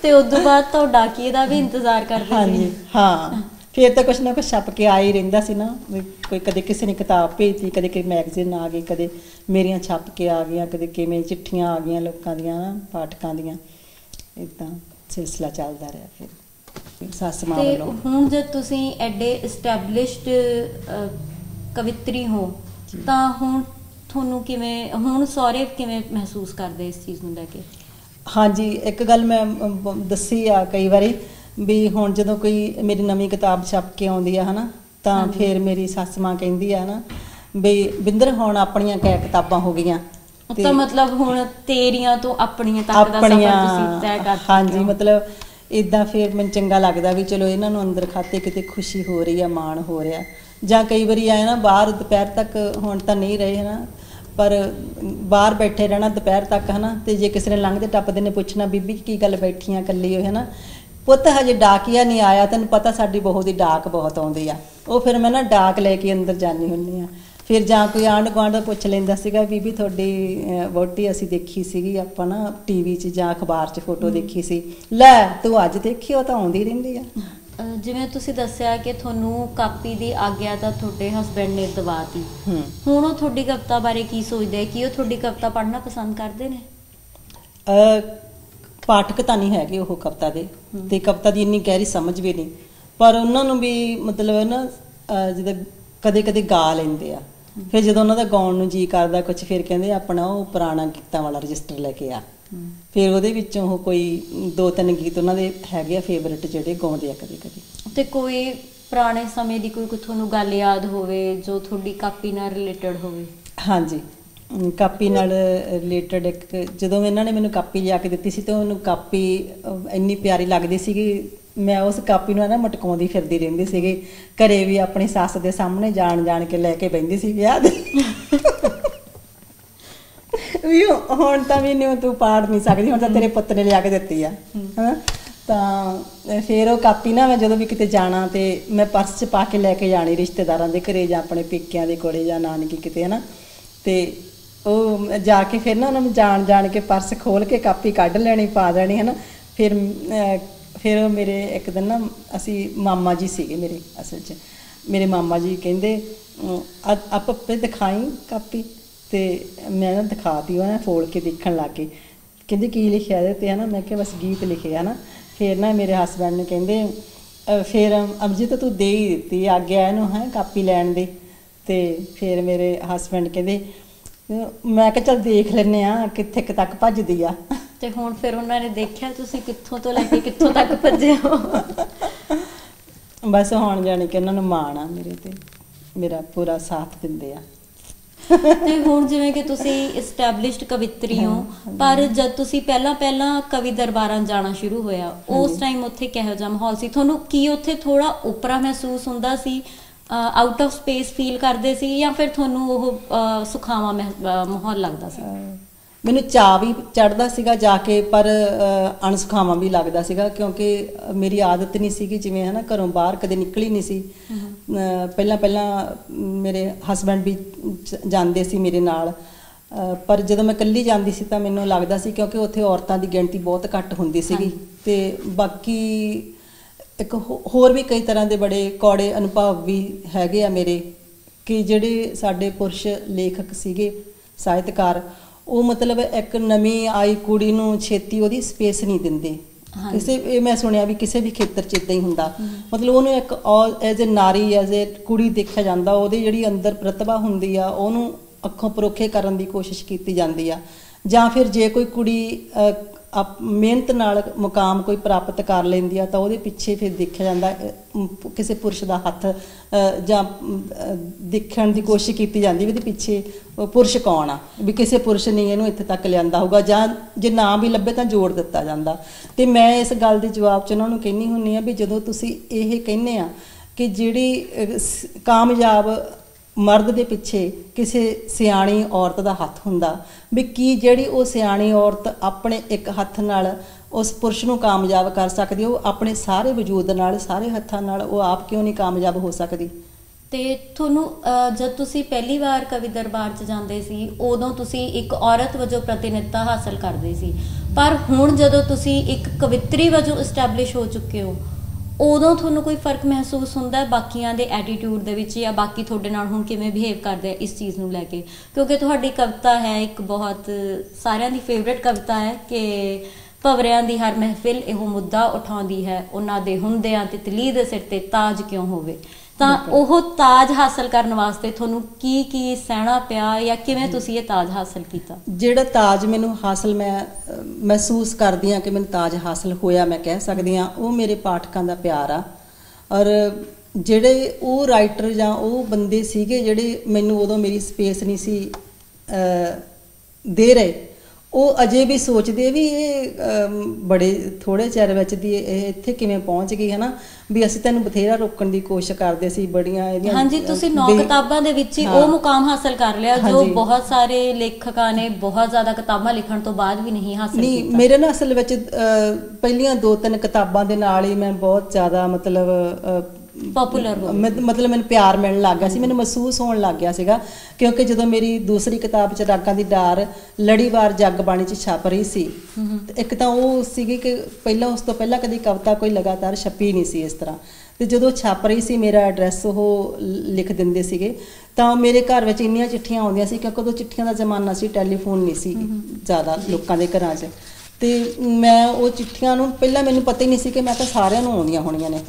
ਤੇ ਉਸ ਤੋਂ ਬਾਅਦ ਤਾਂ ਉਹ ਡਾਕੀਏ ਦਾ ਵੀ ਇੰਤਜ਼ਾਰ ਕਰਦੇ ਸੀ? ਹਾਂ। ਫਿਰ ਤਾਂ ਕੁਛ ਨਾ ਕੁਛ ਛਪ ਕੇ ਆ ਹੀ ਰਹਿੰਦਾ ਸੀ ਨਾ ਵੀ ਕੋਈ ਕਦੇ ਕਿਸੇ ਨੇ ਕਿਤਾਬ ਭੇਜਤੀ ਕਦੇ ਕੋਈ ਮੈਗਜ਼ੀਨ ਆ ਗਈ ਕਦੇ ਮੇਰੀਆਂ ਛਪ ਕੇ ਆ ਗਈਆਂ ਕਦੇ ਕਿਵੇਂ ਚਿੱਠੀਆਂ ਆ ਗਈਆਂ ਲੋਕਾਂ ਦੀਆਂ ਪਾਠਕਾਂ ਦੀਆਂ। ਇਦਾਂ ਸਿਲਸਿਲਾ ਚੱਲਦਾ ਰਿਹਾ ਫਿਰ ਸੱਸ ਮਾਂ ਵੱਲੋਂ। ਹੁਣ ਜਦ ਤੁਸੀਂ ਐਡੇ ਐਸਟੈਬਲਿਸ਼ਡ ਕਵਿਤਰੀ ਹੋ। ਤਾਂ ਹੁਣ ਤੁਹਾਨੂੰ ਕਿਵੇਂ ਹੁਣ ਸਹੁਰੇ ਕਿਵੇਂ ਮਹਿਸੂਸ ਕਰਦੇ ਇਸ ਚੀਜ਼ ਨੂੰ ਲੈ ਕੇ? ਹਾਂਜੀ ਇੱਕ ਗੱਲ ਮੈਂ ਦੱਸੀ ਆ ਕਈ ਵਾਰੀ ਵੀ ਹੁਣ ਜਦੋਂ ਕੋਈ ਮੇਰੀ ਨਵੀਂ ਕਿਤਾਬ ਛਪ ਕੇ ਆਉਂਦੀ ਆ ਹਨਾ ਤਾਂ। ਫਿਰ ਮੇਰੀ ਸੱਸ ਮਾਂ ਕਹਿੰਦੀ ਆ ਨਾ ਵੀ ਬਿੰਦਰ ਹੁਣ ਆਪਣੀਆਂ ਕੈ ਕਿਤਾਬਾਂ ਹੋ ਗਈਆਂ ਤੇ ਮਤਲਬ ਹੁਣ ਤੇਰੀਆਂ ਤੋਂ ਆਪਣੀਆਂ ਤੱਕ ਦਾ ਸਫ਼ਰ ਤੁਸੀਂ ਤੈਅ ਕਰ ਹਾਂਜੀ। ਮਤਲਬ ਇਦਾਂ ਫਿਰ ਮੈਨੂੰ ਚੰਗਾ ਲੱਗਦਾ ਵੀ ਚਲੋ ਇਹਨਾਂ ਨੂੰ ਅੰਦਰ ਖਾਤੇ ਕਿਤੇ ਖੁਸ਼ੀ ਹੋ ਰਹੀ ਆ ਮਾਣ ਹੋ ਰਿਹਾ ਜਾਂ ਕਈ ਵਾਰੀ ਆਏ ਨਾ ਬਾਹਰ ਦੁਪਹਿਰ ਤੱਕ ਹੁਣ ਤਾਂ ਨਹੀਂ ਰਹੇ ਹਨਾ ਪਰ ਬਾਹਰ ਬੈਠੇ ਰਹਿਣਾ ਦੁਪਹਿਰ ਤੱਕ ਹਨਾ ਤੇ ਜੇ ਕਿਸੇ ਨੇ ਲੰਘਦੇ ਟੱਪਦੇ ਨੇ ਪੁੱਛਣਾ ਬੀਬੀ ਕੀ ਗੱਲ ਬੈਠੀਆਂ ਇਕੱਲੀ ਹੋ ਹਨਾ ਪੁੱਤ ਹਜੇ ਡਾਕੀਆ ਨਹੀਂ ਆਇਆ ਤੈਨੂੰ ਪਤਾ ਸਾਡੀ ਬਹੂ ਦੀ ਡਾਕ ਬਹੁਤ ਆਉਂਦੀ ਆ। ਉਹ ਫਿਰ ਮੈਂ ਨਾ ਡਾਕ ਲੈ ਕੇ ਅੰਦਰ ਜਾਣੀ ਹੁੰਨੀ ਆ। ਫਿਰ ਜਾਂ ਕੋਈ ਗੁਆਂਢ ਦਾ ਪੁੱਛ ਲੈਂਦਾ ਸੀਗਾ ਬੀਬੀ ਤੁਹਾਡੀ ਵਹੁਟੀ ਅਸੀਂ ਦੇਖੀ ਸੀਗੀ ਆਪਾਂ ਨਾ ਟੀਵੀ 'ਚ ਜਾਂ ਅਖਬਾਰ 'ਚ ਫੋਟੋ ਦੇਖੀ ਸੀ। ਲੈ ਤੂੰ ਅੱਜ ਦੇਖੀ ਉਹ ਤਾਂ ਆਉਂਦੀ ਰਹਿੰਦੀ ਆ। ਜਿਵੇਂ ਤੁਸੀਂ ਦੱਸਿਆ ਕਿ ਤੁਹਾਨੂੰ ਕਾਪੀ ਦੀ ਆਗਿਆ ਤਾਂ ਤੁਹਾਡੇ ਹਸਬੰਡ ਨੇ ਦਵਾਤੀ ਹੁਣ ਉਹ ਤੁਹਾਡੀ ਕਵਿਤਾ ਬਾਰੇ ਕੀ ਸੋਚਦੇ ਕਿ ਉਹ ਤੁਹਾਡੀ ਕਵਿਤਾ ਪੜ੍ਹਨਾ ਪਸੰਦ ਕਰਦੇ ਨੇ? ਪਾਠਕ ਤਾਂ ਨਹੀਂ ਹੈਗੇ ਉਹ ਕਵਿਤਾ ਦੇ। ਤੇ ਕਵਿਤਾ ਦੀ ਇੰਨੀ ਗਹਿਰੀ ਸਮਝ ਵੀ ਨਹੀਂ। ਪਰ ਉਹਨਾਂ ਨੂੰ ਵੀ ਮਤਲਬ ਨਾ ਅਹ, ਜਦੋਂ ਕਦੇ ਕਦੇ ਗਾ ਲੈਂਦੇ ਆ। ਫਿਰ ਜਦੋਂ ਉਹਨਾਂ ਦਾ ਗਾਉਣ ਨੂੰ ਜੀ ਕਰਦਾ ਕੁਝ ਫਿਰ ਕਹਿੰਦੇ ਆਪਣਾ ਉਹ ਪੁਰਾਣਾ ਗੀਤਾਂ ਵਾਲਾ ਰਜਿਸਟਰ ਲੈ ਕੇ ਆ। ਫਿਰ ਉਹਦੇ ਵਿੱਚੋਂ ਉਹ ਕੋਈ ਦੋ ਤਿੰਨ ਗੀਤ ਉਹਨਾਂ ਦੇ ਹੈਗੇ ਆ ਫੇਵਰਿਟ ਜਿਹੜੇ ਗਾਉਂਦੇ ਆ ਕਦੇ ਕਦੇ ਤੇ ਕੋਈ ਪੁਰਾਣੇ ਸਮੇਂ ਦੀ ਕੋਈ ਤੁਹਾਨੂੰ ਗੱਲ ਯਾਦ ਹੋਵੇ ਜੋ ਤੁਹਾਡੀ ਕਾਪੀ ਨਾਲ ਰਿਲੇਟਡ ਹੋਵੇ? ਹਾਂਜੀ। ਕਾਪੀ ਨਾਲ ਰਿਲੇਟਡ ਇੱਕ ਜਦੋਂ ਇਹਨਾਂ ਨੇ ਮੈਨੂੰ ਕਾਪੀ ਲਿਆ ਕੇ ਦਿੱਤੀ ਸੀ ਤੇ ਉਹਨੂੰ ਕਾਪੀ ਇੰਨੀ ਪਿਆਰੀ ਲੱਗਦੀ ਸੀਗੀ ਮੈਂ ਉਸ ਕਾਪੀ ਨੂੰ ਨਾ ਮਟਕਾਉਂਦੀ ਫਿਰਦੀ ਰਹਿੰਦੀ ਸੀਗੀ। ਘਰੇ ਵੀ ਆਪਣੀ ਸੱਸ ਦੇ ਸਾਹਮਣੇ ਜਾਣ ਜਾਣ ਕੇ ਲੈ ਕੇ ਬੈੰਦੀ ਸੀ ਵਿਆਹ ਦੇ। ਵੀ ਹੁਣ ਤਾਂ ਵੀ ਨਹੀਂ ਤੂੰ ਪਾੜ ਨਹੀਂ ਸਕਦੀ ਹੁਣ ਤਾਂ ਤੇਰੇ ਪੁੱਤ ਨੇ ਲਿਆ ਕੇ ਦਿੱਤੀ ਆ ਹਾਂ। ਤਾਂ ਫਿਰ ਉਹ ਕਾਪੀ ਨਾ ਮੈਂ ਜਦੋਂ ਵੀ ਕਿਤੇ ਜਾਣਾ ਤੇ ਮੈਂ ਪਰਸ 'ਚ ਪਾ ਕੇ ਲੈ ਕੇ ਜਾਣੀ ਰਿਸ਼ਤੇਦਾਰਾਂ ਦੇ ਘਰੇ ਜਾਂ ਆਪਣੇ ਪੇਕਿਆਂ ਦੇ ਕੋਲੇ ਜਾਂ ਨਾਨਕੀ ਕਿਤੇ ਹਨਾ ਤੇ ਉਹ ਜਾ ਕੇ ਫਿਰ ਨਾ ਉਹਨਾਂ ਨੂੰ ਜਾਣ ਜਾਣ ਕੇ ਪਰਸ ਖੋਲ ਕੇ ਕਾਪੀ ਕੱਢ ਲੈਣੀ ਪਾ ਦੇਣੀ ਹਨਾ। ਫਿਰ ਫਿਰ ਮੇਰੇ ਇੱਕ ਦਿਨ ਨਾ ਅਸੀਂ ਮਾਮਾ ਜੀ ਸੀਗੇ ਮੇਰੇ ਅਸਲ 'ਚ। ਮੇਰੇ ਮਾਮਾ ਜੀ ਕਹਿੰਦੇ ਅਮ, ਆ ਦਿਖਾਈ ਕਾਪੀ ਤੇ ਮੈਂ ਨਾ ਦਿਖਾਤੀ ਉਹ ਨਾ ਫੋਲ ਕੇ ਦੇਖਣ ਲੱਗ ਗਈ। ਕਹਿੰਦੇ ਕੀ ਲਿਖਿਆ ਇਹਦੇ ਤੇ? ਹਨਾ। ਮੈਂ ਕਿਹਾ ਬਸ ਗੀਤ ਲਿਖੇ ਆ ਨਾ। ਫਿਰ ਨਾ ਮੇਰੇ ਹਸਬੰਡ ਨੇ ਕਹਿੰਦੇ ਫਿਰ ਅਮਜੀਤ ਤੂੰ ਦੇ ਹੀ ਦਿੱਤੀ ਆਗਿਆ ਇਹਨੂੰ ਹੈ ਕਾਪੀ ਲੈਣ ਦੀ। ਤੇ ਫਿਰ ਮੇਰੇ ਹਸਬੰਡ ਕਹਿੰਦੇ ਮੈਂ ਕਿਹਾ ਚੱਲ ਦੇਖ ਲੈਨੇ ਆ ਕਿੱਥੇ ਕੁ ਤੱਕ ਭੱਜਦੀ ਆ। ਤੇ ਹੁਣ ਫਿਰ ਉਹਨਾਂ ਨੇ ਦੇਖਿਆ ਤੁਸੀਂ ਕਿੱਥੋਂ ਤੋਂ ਲੈ ਕੇ ਕਿੱਥੋਂ ਤੱਕ ਭੱਜੇ ਹੋ? ਬਸ ਹੁਣ ਜਾਣੀ ਕਿ ਉਹਨਾਂ ਨੂੰ ਮਾਣ ਆ ਮੇਰੇ ਤੇ ਮੇਰਾ ਪੂਰਾ ਸਾਥ ਦਿੰਦੇ ਆ। ਤੇ ਹੁਣ ਜਿਵੇਂ ਕਿ ਤੁਸੀਂ ਐਸਟੈਬਲਿਸ਼ਡ ਕਵਿਤਰੀ ਹੋ ਪਰ ਜਦ ਤੁਸੀਂ ਪਹਿਲਾਂ ਪਹਿਲਾਂ ਕਵੀ ਦਰਬਾਰਾਂ ਜਾਣਾ ਸ਼ੁਰੂ ਹੋਇਆ ਉਸ ਟਾਈਮ ਉੱਥੇ ਕਿਹੋ ਜਿਹਾ ਮਾਹੌਲ ਸੀ? ਤੁਹਾਨੂੰ ਕੀ ਉੱਥੇ ਥੋੜਾ ਉਪਰਾ ਮਹਿਸੂਸ ਹੁੰਦਾ ਸੀ? ਆਊਟ ਆਫ ਸਪੇਸ ਫੀਲ ਕਰਦੇ ਸੀ ਜਾਂ ਫਿਰ ਤੁਹਾਨੂੰ ਉਹ ਸੁਖਾਵਾਂ ਮਾਹੌਲ ਲੱਗਦਾ ਸੀ? ਮੈਨੂੰ ਚਾਅ ਵੀ ਚੜਦਾ ਸੀਗਾ ਜਾ ਕੇ ਪਰ ਅਣਸੁਖਾਵਾਂ ਵੀ ਲੱਗਦਾ ਸੀਗਾ ਕਿਉਂਕਿ ਮੇਰੀ ਆਦਤ ਨਹੀਂ ਸੀਗੀ ਜਿਵੇਂ ਹਨਾ ਘਰੋਂ ਬਾਹਰ ਕਦੇ ਨਿਕਲੀ ਨਹੀਂ ਸੀ। ਪਹਿਲਾਂ ਪਹਿਲਾਂ ਮੇਰੇ ਹਸਬੰਡ ਵੀ ਜਾਂਦੇ ਸੀ ਮੇਰੇ ਨਾਲ। ਪਰ ਜਦੋਂ ਮੈਂ ਇਕੱਲੀ ਜਾਂਦੀ ਸੀ ਤਾਂ ਮੈਨੂੰ ਲੱਗਦਾ ਸੀ ਕਿਉਂਕਿ ਉੱਥੇ ਔਰਤਾਂ ਦੀ ਗਿਣਤੀ ਬਹੁਤ ਘੱਟ ਹੁੰਦੀ ਸੀਗੀ। ਤੇ ਬਾਕੀ ਇੱਕ ਹੋਰ ਵੀ ਕਈ ਤਰ੍ਹਾਂ ਦੇ ਬੜੇ ਕੌੜੇ ਅਨੁਭਵ ਵੀ ਹੈਗੇ ਆ ਮੇਰੇ ਕਿ ਜਿਹੜੇ ਸਾਡੇ ਪੁਰਸ਼ ਲੇਖਕ ਸੀਗੇ ਸਾਹਿਤਕਾਰ ਉਹ ਮਤਲਬ ਇੱਕ ਨਵੀਂ ਆਈ ਕੁੜੀ ਨੂੰ ਛੇਤੀ ਉਹਦੀ ਸਪੇਸ ਨਹੀਂ ਦਿੰਦੇ। ਕਿਸੇ ਇਹ ਮੈਂ ਸੁਣਿਆ ਵੀ ਕਿਸੇ ਵੀ ਖੇਤਰ 'ਚ ਇਦਾਂ ਹੀ ਹੁੰਦਾ। ਮਤਲਬ ਉਹਨੂੰ ਇੱਕ ਐਜ਼ ਅ ਨਾਰੀ ਐਜ਼ ਅ ਕੁੜੀ ਦੇਖਿਆ ਜਾਂਦਾ ਉਹਦੇ ਜਿਹੜੀ ਅੰਦਰ ਪ੍ਰਤਿਭਾ ਹੁੰਦੀ ਆ ਉਹਨੂੰ ਅੱਖੋਂ ਪਰੋਖੇ ਕਰਨ ਦੀ ਕੋਸ਼ਿਸ਼ ਕੀਤੀ ਜਾਂਦੀ ਆ। ਜਾਂ ਫਿਰ ਜੇ ਕੋਈ ਕੁੜੀ ਮਿਹਨਤ ਨਾਲ ਮੁਕਾਮ ਕੋਈ ਪ੍ਰਾਪਤ ਕਰ ਲੈਂਦੀ ਆ ਤਾਂ ਉਹਦੇ ਪਿੱਛੇ ਫਿਰ ਦੇਖਿਆ ਜਾਂਦਾ ਕਿਸੇ ਪੁਰਸ਼ ਦਾ ਹੱਥ ਜਾਂ ਦੇਖਣ ਦੀ ਕੋਸ਼ਿਸ਼ ਕੀਤੀ ਜਾਂਦੀ ਵੀ ਇਹਦੇ ਪਿੱਛੇ ਪੁਰਸ਼ ਕੌਣ ਆ? ਵੀ ਕਿਸੇ ਪੁਰਸ਼ ਨੇ ਇਹਨੂੰ ਇੱਥੇ ਤੱਕ ਲਿਆਂਦਾ ਹੋਊਗਾ ਜਾਂ ਜੇ ਨਾ ਵੀ ਲੱਭੇ ਤਾਂ ਜੋੜ ਦਿੱਤਾ ਜਾਂਦਾ। ਤੇ ਮੈਂ ਇਸ ਗੱਲ ਦੇ ਜਵਾਬ ਚ ਉਹਨਾਂ ਨੂੰ ਕਹਿੰਨੀ ਹੁੰਨੀ ਆ ਵੀ ਜਦੋਂ ਤੁਸੀਂ ਇਹ ਕਹਿੰਨੇ ਆ ਕਿ ਜਿਹੜੀ ਕਾਮਯਾਬ ਮਰਦ ਦੇ ਪਿੱਛੇ ਕਿਸੇ ਸਿਆਣੀ ਔਰਤ ਦਾ ਹੱਥ ਹੁੰਦਾ ਵੀ ਕੀ ਜਿਹੜੀ ਉਹ ਸਿਆਣੀ ਔਰਤ ਆਪਣੇ ਇੱਕ ਹੱਥ ਨਾਲ ਉਸ ਪੁਰਸ਼ ਨੂੰ ਕਾਮਯਾਬ ਕਰ ਸਕਦੀ ਉਹ ਆਪਣੇ ਸਾਰੇ ਵਜੂਦ ਨਾਲ ਸਾਰੇ ਹੱਥਾਂ ਨਾਲ ਉਹ ਆਪ ਕਿਉਂ ਨਹੀਂ ਕਾਮਯਾਬ ਹੋ ਸਕਦੀ? ਤੇ ਤੁਹਾਨੂੰ ਅਹ, ਜਦ ਤੁਸੀਂ ਪਹਿਲੀ ਵਾਰ ਕਵੀ ਦਰਬਾਰ 'ਚ ਜਾਂਦੇ ਸੀ ਉਦੋਂ ਤੁਸੀਂ ਇੱਕ ਔਰਤ ਵਜੋਂ ਪ੍ਰਤੀਨਿਧਤਾ ਹਾਸਲ ਕਰਦੇ ਸੀ। ਪਰ ਹੁਣ ਜਦੋਂ ਤੁਸੀਂ ਇੱਕ ਕਵਿਤਰੀ ਵਜੋਂ ਐਸਟੈਬਲਿਸ਼ ਹੋ ਚੁੱਕੇ ਹੋ ਉਦੋਂ ਤੁਹਾਨੂੰ ਕੋਈ ਫ਼ਰਕ ਮਹਿਸੂਸ ਹੁੰਦਾ ਬਾਕੀਆਂ ਦੇ ਐਟੀਟਿਊਡ ਦੇ ਵਿੱਚ ਜਾਂ ਬਾਕੀ ਤੁਹਾਡੇ ਨਾਲ ਹੁਣ ਕਿਵੇਂ ਬਿਹੇਵ ਕਰਦੇ ਆ ਇਸ ਚੀਜ਼ ਨੂੰ ਲੈ ਕੇ? ਕਿਉਂਕਿ ਤੁਹਾਡੀ ਕਵਿਤਾ ਹੈ ਇੱਕ ਬਹੁਤ ਸਾਰਿਆਂ ਦੀ ਫੇਵਰਿਟ ਕਵਿਤਾ ਹੈ ਕਿ ਭਵਰਿਆਂ ਦੀ ਹਰ ਮਹਿਫਿਲ ਇਹੋ ਮੁੱਦਾ ਉਠਾਉਂਦੀ ਹੈ, ਉਹਨਾਂ ਦੇ ਹੁੰਦਿਆਂ ਤਿਤਲੀ ਦੇ ਸਿਰ ਤੇ ਤਾਜ ਕਿਉਂ ਹੋਵੇ? ਤਾਂ ਉਹ ਤਾਜ ਹਾਸਲ ਕਰਨ ਵਾਸਤੇ ਤੁਹਾਨੂੰ ਕੀ ਕੀ ਸਹਿਣਾ ਪਿਆ ਜਾਂ ਕਿਵੇਂ ਤੁਸੀਂ ਇਹ ਤਾਜ ਹਾਸਲ ਕੀਤਾ? ਜਿਹੜਾ ਤਾਜ ਮੈਨੂੰ ਹਾਸਲ ਮੈਂ ਮਹਿਸੂਸ ਕਰਦੀ ਆ ਕਿ ਮੈਨੂੰ ਤਾਜ ਹਾਸਲ ਹੋਇਆ ਮੈਂ ਕਹਿ ਸਕਦੀ ਆ ਉਹ ਮੇਰੇ ਪਾਠਕਾਂ ਦਾ ਪਿਆਰ ਆ। ਔਰ ਜਿਹੜੇ ਉਹ ਰਾਈਟਰ ਜਾਂ ਉਹ ਬੰਦੇ ਸੀਗੇ ਜਿਹੜੇ ਮੈਨੂੰ ਉਦੋਂ ਮੇਰੀ ਸਪੇਸ ਨਹੀਂ ਸੀ ਦੇ ਰਹੇ ਉਹ ਅਜੇ ਵੀ ਸੋਚਦੇ ਵੀ ਇਹ ਬੜੇ ਥੋੜੇ ਚਿਰ ਵਿੱਚ ਦੀ ਇਹ ਇੱਥੇ ਕਿਵੇਂ ਪਹੁੰਚ ਗਈ ਹੈ ਨਾ ਵੀ ਅਸੀਂ ਤੈਨੂੰ ਬਥੇਰਾ ਰੋਕਣ ਦੀ ਕੋਸ਼ਿਸ਼ ਕਰਦੇ ਸੀ ਬੜੀਆਂ ਇਹਦੀਆਂ ਹਾਂਜੀ ਤੁਸੀਂ ਨੌ ਕਿਤਾਬਾਂ ਦੇ ਵਿੱਚ ਹੀ। ਉਹ ਮੁਕਾਮ ਹਾਸਲ ਕਰ ਲਿਆ ਜੋ। ਬਹੁਤ ਸਾਰੇ ਲੇਖਕਾਂ ਨੇ ਬਹੁਤ ਜ਼ਿਆਦਾ ਕਿਤਾਬਾਂ ਲਿਖਣ ਤੋਂ ਬਾਅਦ ਵੀ ਨਹੀਂ ਹਾਸਲ ਨਹੀਂ ਕੀਤਾ ਮੇਰੇ ਨਾਲ ਅਸਲ ਵਿੱਚ ਪਹਿਲੀਆਂ ਦੋ ਤਿੰਨ ਕਿਤਾਬਾਂ ਦੇ ਨਾਲ ਹੀ ਮੈਂ ਬਹੁਤ ਜ਼ਿਆਦਾ ਮਤਲਬ Popular ਹੋ ਮਤਲਬ ਮੈਨੂੰ ਪਿਆਰ ਮਿਲਣ ਲੱਗ ਗਿਆ ਸੀ ਮੈਨੂੰ ਮਹਿਸੂਸ ਹੋਣ ਲੱਗ ਗਿਆ ਸੀਗਾ ਕਿਉਂਕਿ ਜਦੋਂ ਮੇਰੀ ਦੂਸਰੀ ਕਿਤਾਬ ਚ ਰਾਗਾਂ ਦੀ ਡਾਰ ਲੜੀਵਾਰ ਜੱਗ ਬਾਣੀ ਚ ਛਪ ਰਹੀ ਸੀ ਇੱਕ ਤਾਂ ਉਹ ਸੀਗੀ ਕਿ ਪਹਿਲਾਂ ਉਸ ਤੋਂ ਪਹਿਲਾਂ ਕਦੀ ਕਵਿਤਾ ਕੋਈ ਲਗਾਤਾਰ ਛਪੀ ਨਹੀਂ ਸੀ ਇਸ ਤਰ੍ਹਾਂ ਤੇ ਜਦੋਂ ਛਪ ਰਹੀ ਸੀ ਮੇਰਾ ਐਡਰੈਸ ਉਹ ਲਿਖ ਦਿੰਦੇ ਸੀਗੇ ਤਾਂ ਮੇਰੇ ਘਰ ਵਿੱਚ ਇੰਨੀਆਂ ਚਿੱਠੀਆਂ ਆਉਂਦੀਆਂ ਸੀ ਕਿਉਂਕਿ ਉਦੋਂ ਚਿੱਠੀਆਂ ਦਾ ਜ਼ਮਾਨਾ ਸੀ ਟੈਲੀਫੋਨ ਨਹੀਂ ਸੀ ਜ਼ਿਆਦਾ ਲੋਕਾਂ ਦੇ ਘਰਾਂ 'ਚ ਤੇ ਮੈਂ ਉਹ ਚਿੱਠੀਆਂ ਨੂੰ ਪਹਿਲਾਂ ਮੈਨੂੰ ਪਤਾ ਹੀ ਨਹੀਂ ਸੀ ਕਿ ਮੈਂ ਤਾਂ ਸਾਰਿਆਂ ਨੂੰ ਆਉਂਦੀਆਂ ਹੋਣੀਆਂ ਨੇ।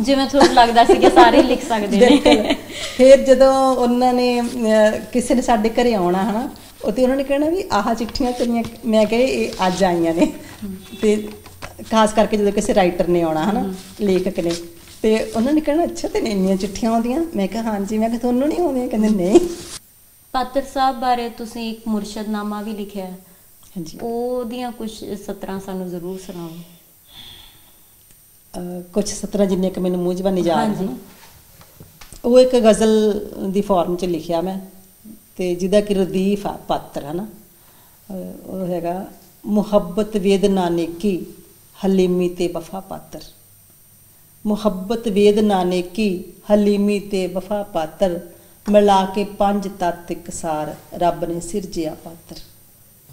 ਜਿਵੇਂ ਤੁਹਾਨੂੰ ਲੱਗਦਾ ਸੀ ਕਿ ਸਾਰੇ ਲਿਖ ਸਕਦੇ ਨੇ। ਫਿਰ ਜਦੋਂ ਉਹਨਾਂ ਨੇ ਕਿਸੇ ਨੇ ਸਾਡੇ ਘਰੇ ਆਉਣਾ ਹਨਾ ਉਹ ਤੇ ਉਹਨਾਂ ਨੇ ਕਹਿਣਾ ਵੀ ਆਹ ਚਿੱਠੀਆਂ ਤੇਰੀਆਂ ਮੈਂ ਕਹੇ ਇਹ ਅੱਜ ਆਈਆਂ ਨੇ। ਤੇ ਖਾਸ ਕਰਕੇ ਜਦੋਂ ਕਿਸੇ ਰਾਈਟਰ ਨੇ ਆਉਣਾ ਹਨਾ ਲੇਖਕ ਨੇ ਤੇ ਉਹਨਾਂ ਨੇ ਕਹਿਣਾ ਅੱਛਾ ਤੇ ਇੰਨੀਆਂ ਚਿੱਠੀਆਂ ਆਉਂਦੀਆਂ? ਮੈਂ ਕਿਹਾ ਹਾਂਜੀ ਮੈਂ ਕਿਹਾ ਤੁਹਾਨੂੰ ਨਹੀਂ ਆਉਂਦੀਆਂ? ਕਹਿੰਦੇ ਨਹੀਂ। ਪਾਤਰ ਸਾਹਿਬ ਬਾਰੇ ਤੁਸੀਂ ਇੱਕ ਮੁਰਸ਼ਦਨਾਮਾ ਵੀ ਲਿਖਿਆ ਹੈ। ਹਾਂਜੀ। ਉਹਦੀਆਂ ਕੁਝ ਸਤਰਾਂ ਸਾਨੂੰ ਜ਼ਰੂਰ ਸੁਣਾਓ। ਕੁਝ ਸਤਰਾਂ ਜਿੰਨੇ ਕਿ ਮੈਨੂੰ ਮੂੰਹ ਜ਼ਬਾਨੀ ਯਾਦ। ਹਨ ਉਹ ਇੱਕ ਗਜ਼ਲ ਦੀ ਫਾਰਮ ਚ ਲਿਖਿਆ ਮੈਂ ਤੇ ਜਿਹਦਾ ਕਿ ਰਦੀਫ ਆ ਪਾਤਰ ਹੈ ਨਾ। ਉਹ ਹੈਗਾ ਮੁਹੱਬਤ ਵੇਦਨਾ ਨੇਕੀ ਹਲੀਮੀ ਤੇ ਵਫਾ ਪਾਤਰ। ਮੁਹੱਬਤ ਵੇਦਨਾ ਨੇਕੀ ਹਲੀਮੀ ਤੇ ਵਫਾ ਪਾਤਰ ਮਿਲਾ ਕੇ ਪੰਜ ਤੱਤ ਇਕਸਾਰ ਰੱਬ ਨੇ ਸਿਰਜਿਆ ਪਾਤਰ।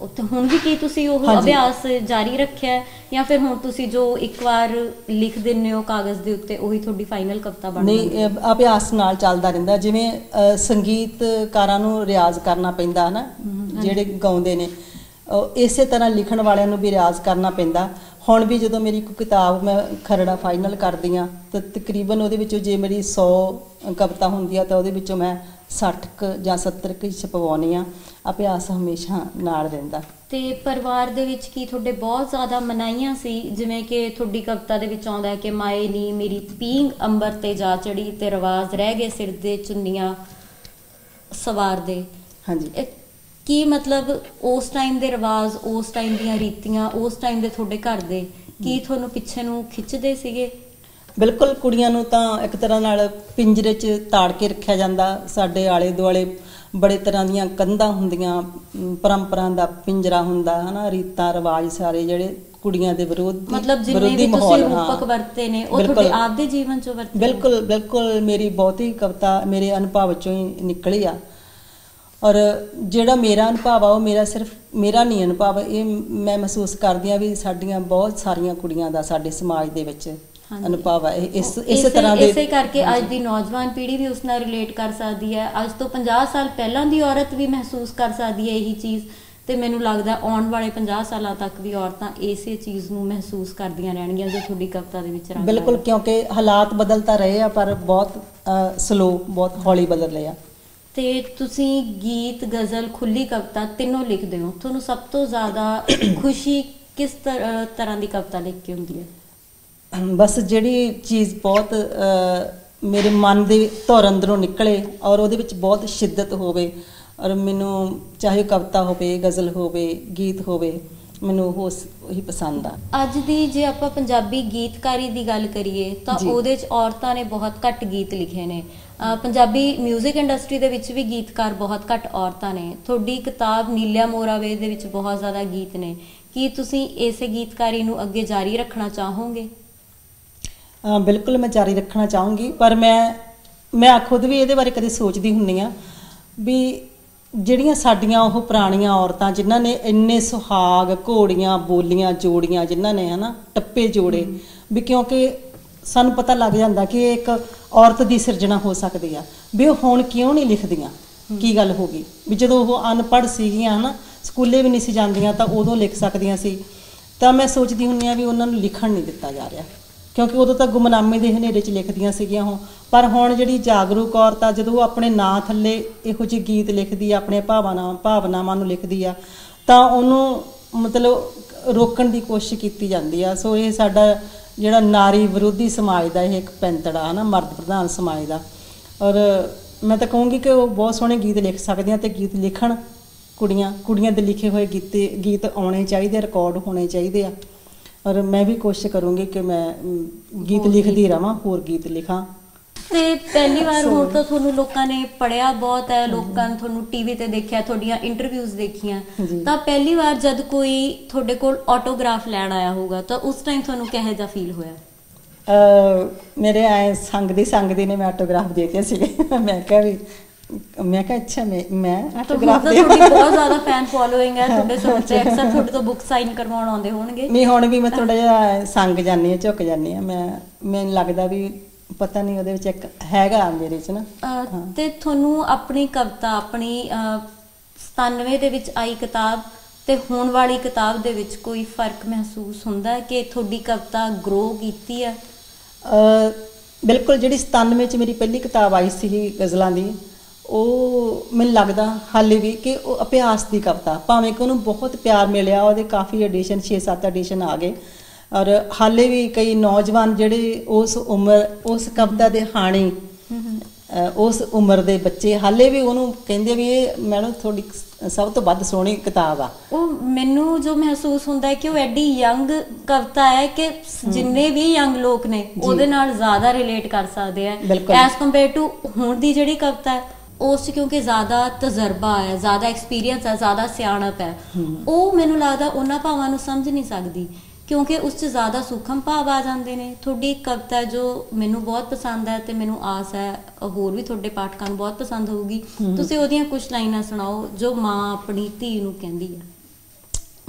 ਉੱਥੇ ਹੁਣ ਵੀ ਕੀ ਤੁਸੀਂ ਉਹ। ਅਭਿਆਸ ਜਾਰੀ ਰੱਖਿਆ ਹੈ? ਜਾਂ ਫਿਰ ਹੁਣ ਤੁਸੀਂ ਜੋ ਇੱਕ ਵਾਰ ਲਿਖ ਦਿੰਦੇ ਹੋ ਕਾਗਜ਼ ਦੇ ਉੱਤੇ ਉਹੀ ਤੁਹਾਡੀ ਫਾਈਨਲ ਕਵਿਤਾ ਬਣ ਨਹੀਂ ਅਭਿਆਸ ਨਾਲ ਚੱਲਦਾ ਰਹਿੰਦਾ। ਜਿਵੇਂ ਸੰਗੀਤਕਾਰਾਂ ਨੂੰ ਰਿਆਜ਼ ਕਰਨਾ ਪੈਂਦਾ ਹਨਾ? ਜਿਹੜੇ ਗਾਉਂਦੇ ਨੇ। ਇਸੇ ਤਰ੍ਹਾਂ ਲਿਖਣ ਵਾਲਿਆਂ ਨੂੰ ਵੀ ਰਿਆਜ਼ ਕਰਨਾ ਪੈਂਦਾ। ਹੁਣ ਵੀ ਜਦੋਂ ਮੇਰੀ ਕੋਈ ਕਿਤਾਬ ਮੈਂ ਖਰੜਾ ਫਾਈਨਲ ਕਰਦੀ ਆ ਤਾਂ ਤਕਰੀਬਨ ਉਹਦੇ ਵਿੱਚੋਂ ਜੇ ਮੇਰੀ 100 ਕਵਿਤਾ ਹੁੰਦੀ ਆ ਤਾਂ ਉਹਦੇ ਵਿੱਚੋਂ ਮੈਂ 60 ਕੁ ਜਾਂ 70 ਕੁ ਛਪਵਾਉਣੀ ਆ ਅਭਿਆਸ ਹਮੇਸ਼ਾ ਨਾਲ ਰਹਿੰਦਾ। ਤੇ ਪਰਿਵਾਰ ਦੇ ਵਿੱਚ ਕੀ ਤੁਹਾਡੇ ਬਹੁਤ ਜ਼ਿਆਦਾ ਮਨਾਈਆਂ ਸੀ? ਜਿਵੇਂ ਕਿ ਤੁਹਾਡੀ ਕਵਿਤਾ ਦੇ ਵਿੱਚ ਆਉਂਦਾ ਹੈ ਕਿ ਮਾਏ ਨੀ ਮੇਰੀ ਪੀਂਗ ਅੰਬਰ ਤੇ ਜਾ ਚੜੀ ਤੇ ਰਵਾਜ਼ ਰਹਿ ਗਏ ਸਿਰ ਦੇ ਚੁੰਨੀਆਂ ਸਵਾਰ ਦੇ। ਹਾਂਜੀ। ਕੀ ਮਤਲਬ ਉਸ ਟਾਈਮ ਦੇ ਰਿਵਾਜ ਉਸ ਟਾਈਮ ਦੀਆਂ ਰੀਤੀਆਂ ਉਸ ਟਾਈਮ ਦੇ ਤੁਹਾਡੇ ਘਰ ਦੇ ਕੀ ਤੁਹਾਨੂੰ ਪਿੱਛੇ ਨੂੰ ਖਿੱਚਦੇ ਸੀਗੇ ਬਿਲਕੁਲ ਕੁੜੀਆਂ ਨੂੰ ਤਾਂ ਇੱਕ ਤਰ੍ਹਾਂ ਨਾਲ ਪਿੰਜਰੇ 'ਚ ਤਾੜ ਕੇ ਰੱਖਿਆ ਜਾਂਦਾ ਸਾਡੇ ਆਲੇ ਦੁਆਲੇ ਬੜੇ ਤਰ੍ਹਾਂ ਦੀਆਂ ਕੰਧਾਂ ਹੁੰਦੀਆਂ ਪਰੰਪਰਾ ਦਾ ਪਿੰਜਰਾ ਹੁੰਦਾ ਹਨਾ ਰੀਤਾਂ ਰਿਵਾਜ ਸਾਰੇ ਜਿਹੜੇ ਕੁੜੀਆਂ ਦੇ ਵਿਰੋਧ ਮਤਲਬ ਜਿੰਨੇ ਵੀ ਤੁਸੀਂ। ਰੂਪਕ ਵਰਤੇ ਨੇ ਉਹ। ਤੁਹਾਡੇ ਆਪ ਦੇ ਜੀਵਨ ਚੋਂ ਵਰਤੇ? ਬਿਲਕੁਲ ਬਿਲਕੁਲ ਮੇਰੀ ਬਹੁਤੀ ਕਵਿਤਾ ਮੇਰੇ ਅਨੁਭਵ ਚੋਂ ਹੀ ਨਿਕਲੀ ਆ ਔਰ ਜਿਹੜਾ ਮੇਰਾ ਅਨੁਭਵ ਆ ਉਹ ਮੇਰਾ ਸਿਰਫ ਮੇਰਾ ਨਹੀਂ ਅਨੁਭਵ ਇਹ ਮੈਂ ਮਹਿਸੂਸ ਕਰਦੀ ਆ ਵੀ ਸਾਡੀਆਂ ਬਹੁਤ ਸਾਰੀਆਂ ਕੁੜੀਆਂ ਦਾ ਸਾਡੇ ਸਮਾਜ ਦੇ ਵਿੱਚ। ਅਨੁਭਵ ਹੈ ਇਸ ਇਸੇ ਤਰ੍ਹਾਂ ਦੇ ਇਸੇ ਕਰਕੇ ਅੱਜ ਦੀ ਨੌਜਵਾਨ ਪੀੜ੍ਹੀ ਵੀ ਉਸ ਨਾਲ ਰਿਲੇਟ ਕਰ ਸਕਦੀ ਹੈ ਅੱਜ ਤੋਂ 50 ਸਾਲ ਪਹਿਲਾਂ ਦੀ ਔਰਤ ਵੀ ਮਹਿਸੂਸ ਕਰ ਸਕਦੀ ਹੈ ਇਹੀ ਚੀਜ਼ ਤੇ ਮੈਨੂੰ ਲੱਗਦਾ ਆਉਣ ਵਾਲੇ 50 ਸਾਲਾਂ ਤੱਕ ਵੀ ਔਰਤਾਂ ਇਸੇ ਚੀਜ਼ ਨੂੰ ਮਹਿਸੂਸ ਕਰਦੀਆਂ ਰਹਿਣਗੀਆਂ ਜੋ ਤੁਹਾਡੀ ਕਵਿਤਾ ਦੇ ਵਿੱਚ ਰੰਗ ਬਿਲਕੁਲ। ਕਿਉਂਕਿ ਹਾਲਾਤ ਬਦਲ ਤਾਂ ਰਹੇ ਆ ਪਰ ਬਹੁਤ ਸਲੋ ਬਹੁਤ ਹੌਲੀ ਬਦਲ ਰਹੇ ਆ ਤੇ ਤੁਸੀਂ ਗੀਤ ਗਜ਼ਲ ਖੁੱਲੀ ਕਵਿਤਾ ਤਿੰਨੋਂ ਲਿਖਦੇ ਹੋ। ਤੁਹਾਨੂੰ ਸਭ ਤੋਂ ਜ਼ਿਆਦਾ ਖੁਸ਼ੀ ਕਿਸ ਤਰ੍ਹਾਂ ਦੀ ਕਵਿਤਾ ਲਿਖ ਕੇ ਹੁੰਦੀ ਹੈ? ਬਸ ਜਿਹੜੀ ਚੀਜ਼ ਬਹੁਤ ਮੇਰੇ ਮਨ ਦੇ ਧੁਰ ਅੰਦਰੋਂ ਨਿਕਲੇ ਔਰ ਉਹਦੇ ਵਿੱਚ ਬਹੁਤ ਸ਼ਿੱਦਤ ਹੋਵੇ ਔਰ ਮੈਨੂੰ ਚਾਹੇ ਕਵਿਤਾ ਹੋਵੇ ਗਜ਼ਲ ਹੋਵੇ ਗੀਤ ਹੋਵੇ ਮੈਨੂੰ ਉਹ ਉਹੀ ਪਸੰਦ ਆ। ਅੱਜ ਦੀ ਜੇ ਆਪਾਂ ਪੰਜਾਬੀ ਗੀਤਕਾਰੀ ਦੀ ਗੱਲ ਕਰੀਏ ਤਾਂ। ਉਹਦੇ 'ਚ ਔਰਤਾਂ ਨੇ ਬਹੁਤ ਘੱਟ ਗੀਤ ਲਿਖੇ ਨੇ। ਪੰਜਾਬੀ 뮤직 ਇੰਡਸਟਰੀ ਦੇ ਵਿੱਚ ਵੀ ਗੀਤਕਾਰ ਬਹੁਤ ਘੱਟ ਔਰਤਾਂ ਨੇ। ਤੁਹਾਡੀ ਕਿਤਾਬ ਨੀਲਿਆ ਮੋਰਾਵੇ ਦੇ ਵਿੱਚ ਬਹੁਤ ਜ਼ਿਆਦਾ ਗੀਤ ਨੇ। ਕੀ ਤੁਸੀਂ ਇਸੇ ਗੀਤਕਾਰੀ ਨੂੰ ਅੱਗੇ ਜਾਰੀ ਰੱਖਣਾ ਚਾਹੋਗੇ? ਬਿਲਕੁਲ ਮੈਂ ਜਾਰੀ ਰੱਖਣਾ ਚਾਹੂੰਗੀ, ਪਰ ਮੈਂ ਮੈਂ ਖੁਦ ਵੀ ਇਹਦੇ ਬਾਰੇ ਕਦੇ ਸੋਚਦੀ ਹੁੰਨੀ ਆ ਵੀ ਜਿਹੜੀਆਂ ਸਾਡੀਆਂ ਉਹ ਪੁਰਾਣੀਆਂ ਔਰਤਾਂ ਜਿਨ੍ਹਾਂ ਨੇ ਇੰਨੇ ਸੁਹਾਗ ਘੋੜੀਆਂ, ਬੋਲੀਆਂ, ਜੋੜੀਆਂ ਜਿਨ੍ਹਾਂ ਨੇ ਹਨਾ, ਟੱਪੇ ਜੋੜੇ, ਵੀ ਕਿਉਂਕਿ ਸਾਨੂੰ ਪਤਾ ਲੱਗ ਜਾਂਦਾ ਕਿ ਇਹ ਇੱਕ ਔਰਤ ਦੀ ਸਿਰਜਣਾ ਹੋ ਸਕਦੀ ਆ। ਵੀ ਉਹ ਹੁਣ ਕਿਉਂ ਨਹੀਂ ਲਿਖਦੀਆਂ? ਕੀ ਗੱਲ ਹੋ ਗਈ? ਵੀ ਜਦੋਂ ਉਹ ਅਨਪੜ੍ਹ ਸੀਗੀਆਂ, ਹਨਾ, ਸਕੂਲੇ ਵੀ ਨਹੀਂ ਸੀ ਜਾਂਦੀਆਂ, ਤਾਂ ਉਦੋਂ ਲਿਖ ਸਕਦੀਆਂ ਸੀ। ਤਾਂ ਮੈਂ ਸੋਚਦੀ ਹੁੰਨੀ ਆ ਵੀ ਉਹਨਾਂ ਨੂੰ ਲਿਖਣ ਨਹੀਂ ਦਿੱਤਾ ਜਾ ਰਿਹਾ। ਕਿਉਂਕਿ ਉਦੋਂ ਤਾਂ ਗੁਮਨਾਮੇ ਦੇ ਹਨੇਰੇ 'ਚ ਲਿਖਦੀਆਂ ਸੀਗੀਆਂ ਉਹ। ਪਰ ਹੁਣ ਜਿਹੜੀ ਜਾਗਰੂਕ ਔਰਤ ਆ, ਜਦੋਂ ਉਹ ਆਪਣੇ ਨਾਂ ਥੱਲੇ ਇਹੋ ਜਿਹੇ ਗੀਤ ਲਿਖਦੀ ਆ, ਆਪਣੇ ਭਾਵਨਾਵਾਂ ਭਾਵਨਾਵਾਂ ਨੂੰ ਲਿਖਦੀ ਆ, ਤਾਂ ਉਹਨੂੰ ਮਤਲਬ ਰੋਕਣ ਦੀ ਕੋਸ਼ਿਸ਼ ਕੀਤੀ ਜਾਂਦੀ ਆ। ਸੋ ਇਹ ਸਾਡਾ ਜਿਹੜਾ ਨਾਰੀ ਵਿਰੋਧੀ ਸਮਾਜ ਦਾ ਇਹ ਇੱਕ ਪੈਂਤੜਾ ਹੈ ਨਾ ਮਰਦ ਪ੍ਰਧਾਨ ਸਮਾਜ ਦਾ। ਔਰ ਮੈਂ ਤਾਂ ਕਹੂੰਗੀ ਕਿ ਉਹ ਬਹੁਤ ਸੋਹਣੇ ਗੀਤ ਲਿਖ ਸਕਦੀਆਂ ਤੇ ਗੀਤ ਲਿਖਣ ਕੁੜੀਆਂ ਕੁੜੀਆਂ ਦੇ ਲਿਖੇ ਹੋਏ ਗੀਤੇ ਗੀਤ ਆਉਣੇ ਚਾਹੀਦੇ ਰਿਕਾਰਡ ਹੋਣੇ ਚਾਹੀਦੇ ਆ। ਔਰ ਮੈਂ ਵੀ ਕੋਸ਼ਿਸ਼ ਕਰੂੰਗੀ ਕਿ ਮੈਂ ਗੀਤ ਲਿਖਦੀ ਰਵਾਂ ਹੋਰ ਗੀਤ ਲਿਖਾਂ। ਤੇ ਪਹਿਲੀ ਵਾਰ ਹੁਣ ਤਾਂ ਤੁਹਾਨੂੰ ਲੋਕਾਂ ਨੇ ਪੜਿਆ ਬਹੁਤ ਹੈ ਲੋਕਾਂ ਨੇ ਤੁਹਾਨੂੰ ਟੀਵੀ ਤੇ ਦੇਖਿਆ ਤੁਹਾਡੀਆਂ ਇੰਟਰਵਿਊਜ਼ ਦੇਖੀਆਂ। ਤਾਂ ਪਹਿਲੀ ਵਾਰ ਜਦ ਕੋਈ ਤੁਹਾਡੇ ਕੋਲ ਆਟੋਗ੍ਰਾਫ ਲੈਣ ਆਇਆ ਹੋਊਗਾ ਤਾਂ ਉਸ ਟਾਈਮ ਤੁਹਾਨੂੰ ਕਿਹੋ ਜਿਹਾ ਫੀਲ ਹੋਇਆ? ਅ ਮੇਰੇ ਆਏ ਸੰਗ ਦੀ ਸੰਗ ਦੀ ਨੇ ਮੈਂ ਆਟੋਗ੍ਰਾਫ ਦਿੱਤੇ ਸੀਗੇ। ਮੈਂ ਕਿਹਾ ਵੀ ਮੈਂ ਕਿਹਾ ਅੱਛਾ ਮੈਂ ਮੈਂ ਆਟੋਗ੍ਰਾਫ ਦੇ ਤੁਹਾਡੀ ਬਹੁਤ ਜ਼ਿਆਦਾ ਫੈਨ ਫੋਲੋਇੰਗ ਹੈ ਤੁਹਾਡੇ ਸੋਚ ਅਕਸਰ ਤੁਹਾਡੇ ਤੋਂ ਬੁੱਕ ਸਾਈਨ ਕਰਵਾਉਣ ਆਉਂਦੇ ਹੋਣਗੇ। ਨਹੀਂ ਹੁਣ ਵੀ ਮੈਂ ਥੋੜਾ ਜਿਹਾ ਸੰਗ ਜਾਂਦੀ ਹਾਂ ਝੁਕ ਜਾਂਦੀ ਹਾਂ। ਮੈਂ ਮੈਨੂੰ ਲੱਗਦਾ ਵੀ ਪਤਾ ਨਹੀਂ ਉਹਦੇ ਵਿੱਚ ਇੱਕ ਹੈਗਾ ਮੇਰੇ 'ਚ ਨਾ। ਤੇ ਤੁਹਾਨੂੰ ਆਪਣੀ ਕਵਿਤਾ ਆਪਣੀ ਅਹ, 97 ਦੇ ਵਿੱਚ ਆਈ ਕਿਤਾਬ ਤੇ ਹੁਣ ਵਾਲੀ ਕਿਤਾਬ ਦੇ ਵਿੱਚ ਕੋਈ ਫ਼ਰਕ ਮਹਿਸੂਸ ਹੁੰਦਾ ਹੈ ਕਿ ਤੁਹਾਡੀ ਕਵਿਤਾ ਗਰੋ ਕੀਤੀ ਹੈ? ਅ, ਬਿਲਕੁਲ ਜਿਹੜੀ 97 ਚ ਮੇਰੀ ਪਹਿਲੀ ਕਿਤਾਬ ਆਈ ਸੀ ਗਜ਼ਲਾਂ ਦੀ ਉਹ ਮੈਨੂੰ ਲੱਗਦਾ ਹਾਲੇ ਵੀ ਕਿ ਉਹ ਅਭਿਆਸ ਦੀ ਕਵਿਤਾ ਭਾਵੇਂ ਕਿ ਉਹਨੂੰ ਬਹੁਤ ਪਿਆਰ ਮਿਲਿਆ ਉਹਦੇ ਕਾਫੀ ਐਡੀਸ਼ਨ 6-7 ਐਡੀਸ਼ਨ ਆ ਗਏ। ਔਰ ਹਾਲੇ ਵੀ ਕਈ ਨੌਜਵਾਨ ਜਿਹੜੇ ਉਸ ਉਮਰ ਉਸ ਕਵਿਤਾ ਦੇ ਹਾਣੀ ਉਸ ਉਮਰ ਦੇ ਬੱਚੇ ਹਾਲੇ ਵੀ ਉਹਨੂੰ ਕਹਿੰਦੇ ਵੀ ਇਹ ਮੈਡਮ ਤੁਹਾਡੀ ਸਭ ਤੋਂ ਵੱਧ ਸੋਹਣੀ ਕਿਤਾਬ ਆ। ਉਹ ਮੈਨੂੰ ਜੋ ਮਹਿਸੂਸ ਹੁੰਦਾ ਹੈ ਕਿ ਉਹ ਐਡੀ ਯੰਗ ਕਵਿਤਾ ਹੈ ਕਿ ਜਿੰਨੇ ਵੀ ਯੰਗ ਲੋਕ ਨੇ ਉਹਦੇ ਨਾਲ ਜ਼ਿਆਦਾ ਰਿਲੇਟ ਕਰ ਸਕਦੇ ਆ। ਐਸ ਕੰਪੇਅਰ ਟੂ ਹੁਣ ਦੀ ਜਿਹੜੀ ਕਵਿਤਾ ਹੈ ਉਸ ਕਿਉਂਕਿ ਜ਼ਿਆਦਾ ਤਜਰਬਾ ਹੈ ਜ਼ਿਆਦਾ ਐਕਸਪੀਰੀਅੰਸ ਹੈ ਜ਼ਿਆਦਾ ਸਿਆਣਪ ਹੈ। ਉਹ ਮੈਨੂੰ ਲੱਗਦਾ ਉਹਨਾਂ ਭਾਵਾਂ ਨੂੰ ਸਮਝ ਨਹੀਂ ਸਕਦੀ। ਕਿਉਂਕਿ ਉਸ 'ਚ ਜ਼ਿਆਦਾ ਸੂਖਮ ਭਾਵ ਆ ਜਾਂਦੇ ਨੇ। ਤੁਹਾਡੀ ਇੱਕ ਕਵਿਤਾ ਜੋ ਮੈਨੂੰ ਬਹੁਤ ਪਸੰਦ ਹੈ ਤੇ ਮੈਨੂੰ ਆਸ ਹੈ ਹੋਰ ਵੀ ਤੁਹਾਡੇ ਪਾਠਕਾਂ ਨੂੰ ਬਹੁਤ ਪਸੰਦ ਹੋਊਗੀ। ਤੁਸੀਂ ਉਹਦੀਆਂ ਕੁਝ ਲਾਈਨਾਂ ਸੁਣਾਓ ਜੋ ਮਾਂ ਆਪਣੀ ਧੀ ਨੂੰ ਕਹਿੰਦੀ ਹੈ।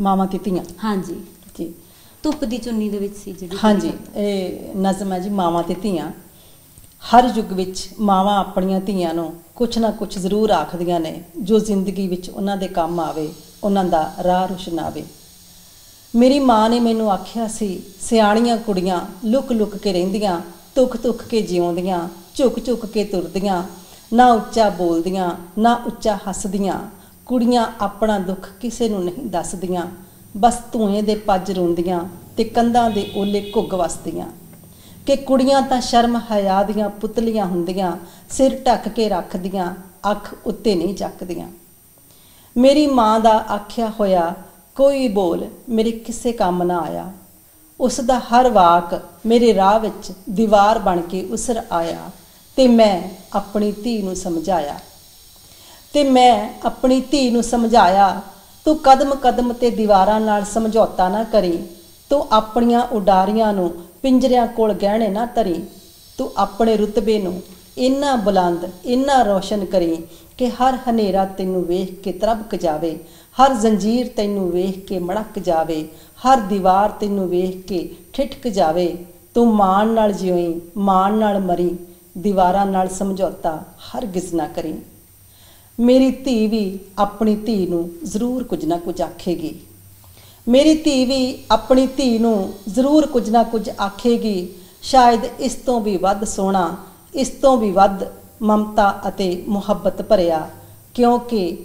ਮਾਵਾਂ ਤਿੱਤੀਆਂ ਹਾਂਜੀ। ਜੀ। ਧੁੱਪ ਦੀ ਚੁੰਨੀ ਦੇ ਵਿੱਚ ਸੀ ਜਿਹੜੀ ਹਾਂਜੀ। ਇਹ ਨਜ਼ਮ ਹੈ ਜੀ ਮਾਵਾਂ ਤੇ ਧੀਆਂ। ਹਰ ਯੁੱਗ ਵਿੱਚ ਮਾਵਾਂ ਆਪਣੀਆਂ ਧੀਆਂ ਨੂੰ ਕੁਛ ਨਾ ਕੁਛ ਜ਼ਰੂਰ ਆਖਦੀਆਂ ਨੇ। ਜੋ ਜ਼ਿੰਦਗੀ ਵਿੱਚ ਉਹਨਾਂ ਦੇ ਕੰਮ ਆਵੇ ਉਹਨਾਂ ਦਾ ਰਾਹ ਰੁਸ਼ਨਾਵੇ ਮੇਰੀ ਮਾਂ ਨੇ ਮੈਨੂੰ ਆਖਿਆ ਸੀ, ਸਿਆਣੀਆਂ ਕੁੜੀਆਂ ਲੁਕ ਲੁਕ ਕੇ ਰਹਿੰਦੀਆਂ ਤੁਖ ਤੁਖ ਕੇ ਜਿਉਂਦੀਆਂ, ਝੁਕ ਝੁਕ ਕੇ ਤੁਰਦੀਆਂ, ਨਾ ਉੱਚਾ ਬੋਲਦੀਆਂ, ਨਾ ਉੱਚਾ ਹੱਸਦੀਆਂ, ਕੁੜੀਆਂ ਆਪਣਾ ਦੁੱਖ ਕਿਸੇ ਨੂੰ ਨਹੀਂ ਦੱਸਦੀਆਂ, ਬਸ ਧੂਏ ਦੇ ਪੱਜ ਰੋਂਦੀਆਂ ਤੇ ਕੰਧਾਂ ਦੇ ਓਲੇ ਘੁੱਗ ਵਸਦੀਆਂ। ਕਿ ਕੁੜੀਆਂ ਤਾਂ ਸ਼ਰਮ ਹਯਾ ਦੀਆਂ ਪੁਤਲੀਆਂ ਹੁੰਦੀਆਂ, ਸਿਰ ਢੱਕ ਕੇ ਰੱਖਦੀਆਂ, ਅੱਖ ਉੱਤੇ ਨਹੀਂ ਚੱਕਦੀਆਂ। ਮੇਰੀ ਮਾਂ ਦਾ ਆਖਿਆ ਹੋਇਆ ਕੋਈ ਬੋਲ ਮੇਰੇ ਕਿਸੇ ਕੰਮ ਨਾ ਆਇਆ। ਉਸ ਦਾ ਹਰ ਵਾਕ ਮੇਰੇ ਰਾਹ ਵਿੱਚ ਦੀਵਾਰ ਬਣ ਕੇ ਉਸਰ ਆਇਆ ਤੇ ਮੈਂ ਆਪਣੀ ਧੀ ਨੂੰ ਸਮਝਾਇਆ। ਤੇ ਮੈਂ ਆਪਣੀ ਧੀ ਨੂੰ ਸਮਝਾਇਆ, ਤੂੰ ਕਦਮ ਕਦਮ ਤੇ ਦੀਵਾਰਾਂ ਨਾਲ ਸਮਝੌਤਾ ਨਾ ਕਰੀ, ਤੂੰ ਆਪਣੀਆਂ ਉਡਾਰੀਆਂ ਨੂੰ ਪਿੰਜਰਿਆਂ ਕੋਲ ਗਹਿਣੇ ਨਾ ਧਰੀ, ਤੂੰ ਆਪਣੇ ਰੁਤਬੇ ਨੂੰ ਇੰਨਾ ਬੁਲੰਦ, ਇੰਨਾ ਰੋਸ਼ਨ ਕਰੀ ਕਿ ਹਰ ਹਨੇਰਾ ਤੈਨੂੰ ਵੇਖ ਕੇ ਤਰਬਕ ਜਾਵੇ ਹਰ ਜ਼ੰਜੀਰ ਤੈਨੂੰ ਵੇਖ ਕੇ ਮੜਕ ਜਾਵੇ, ਹਰ ਦੀਵਾਰ ਤੈਨੂੰ ਵੇਖ ਕੇ ਠਿਠਕ ਜਾਵੇ। ਤੂੰ ਮਾਣ ਨਾਲ ਜਿਉਈ, ਮਾਣ ਨਾਲ ਮਰੀ, ਦੀਵਾਰਾਂ ਨਾਲ ਸਮਝੌਤਾ ਹਰਗਿਜ਼ ਨਾ ਕਰੀ। ਮੇਰੀ ਧੀ ਵੀ ਆਪਣੀ ਧੀ ਨੂੰ ਜ਼ਰੂਰ ਕੁਝ ਨਾ ਕੁਝ ਆਖੇਗੀ। ਮੇਰੀ ਧੀ ਵੀ ਆਪਣੀ ਧੀ ਨੂੰ ਜ਼ਰੂਰ ਕੁਝ ਨਾ ਕੁਝ ਆਖੇਗੀ। ਸ਼ਾਇਦ ਇਸ ਤੋਂ ਵੀ ਵੱਧ ਸੋਹਣਾ, ਇਸ ਤੋਂ ਵੀ ਵੱਧ ਮਮਤਾ ਅਤੇ ਮੁਹੱਬਤ ਭਰਿਆ, ਕਿਉਂਕਿ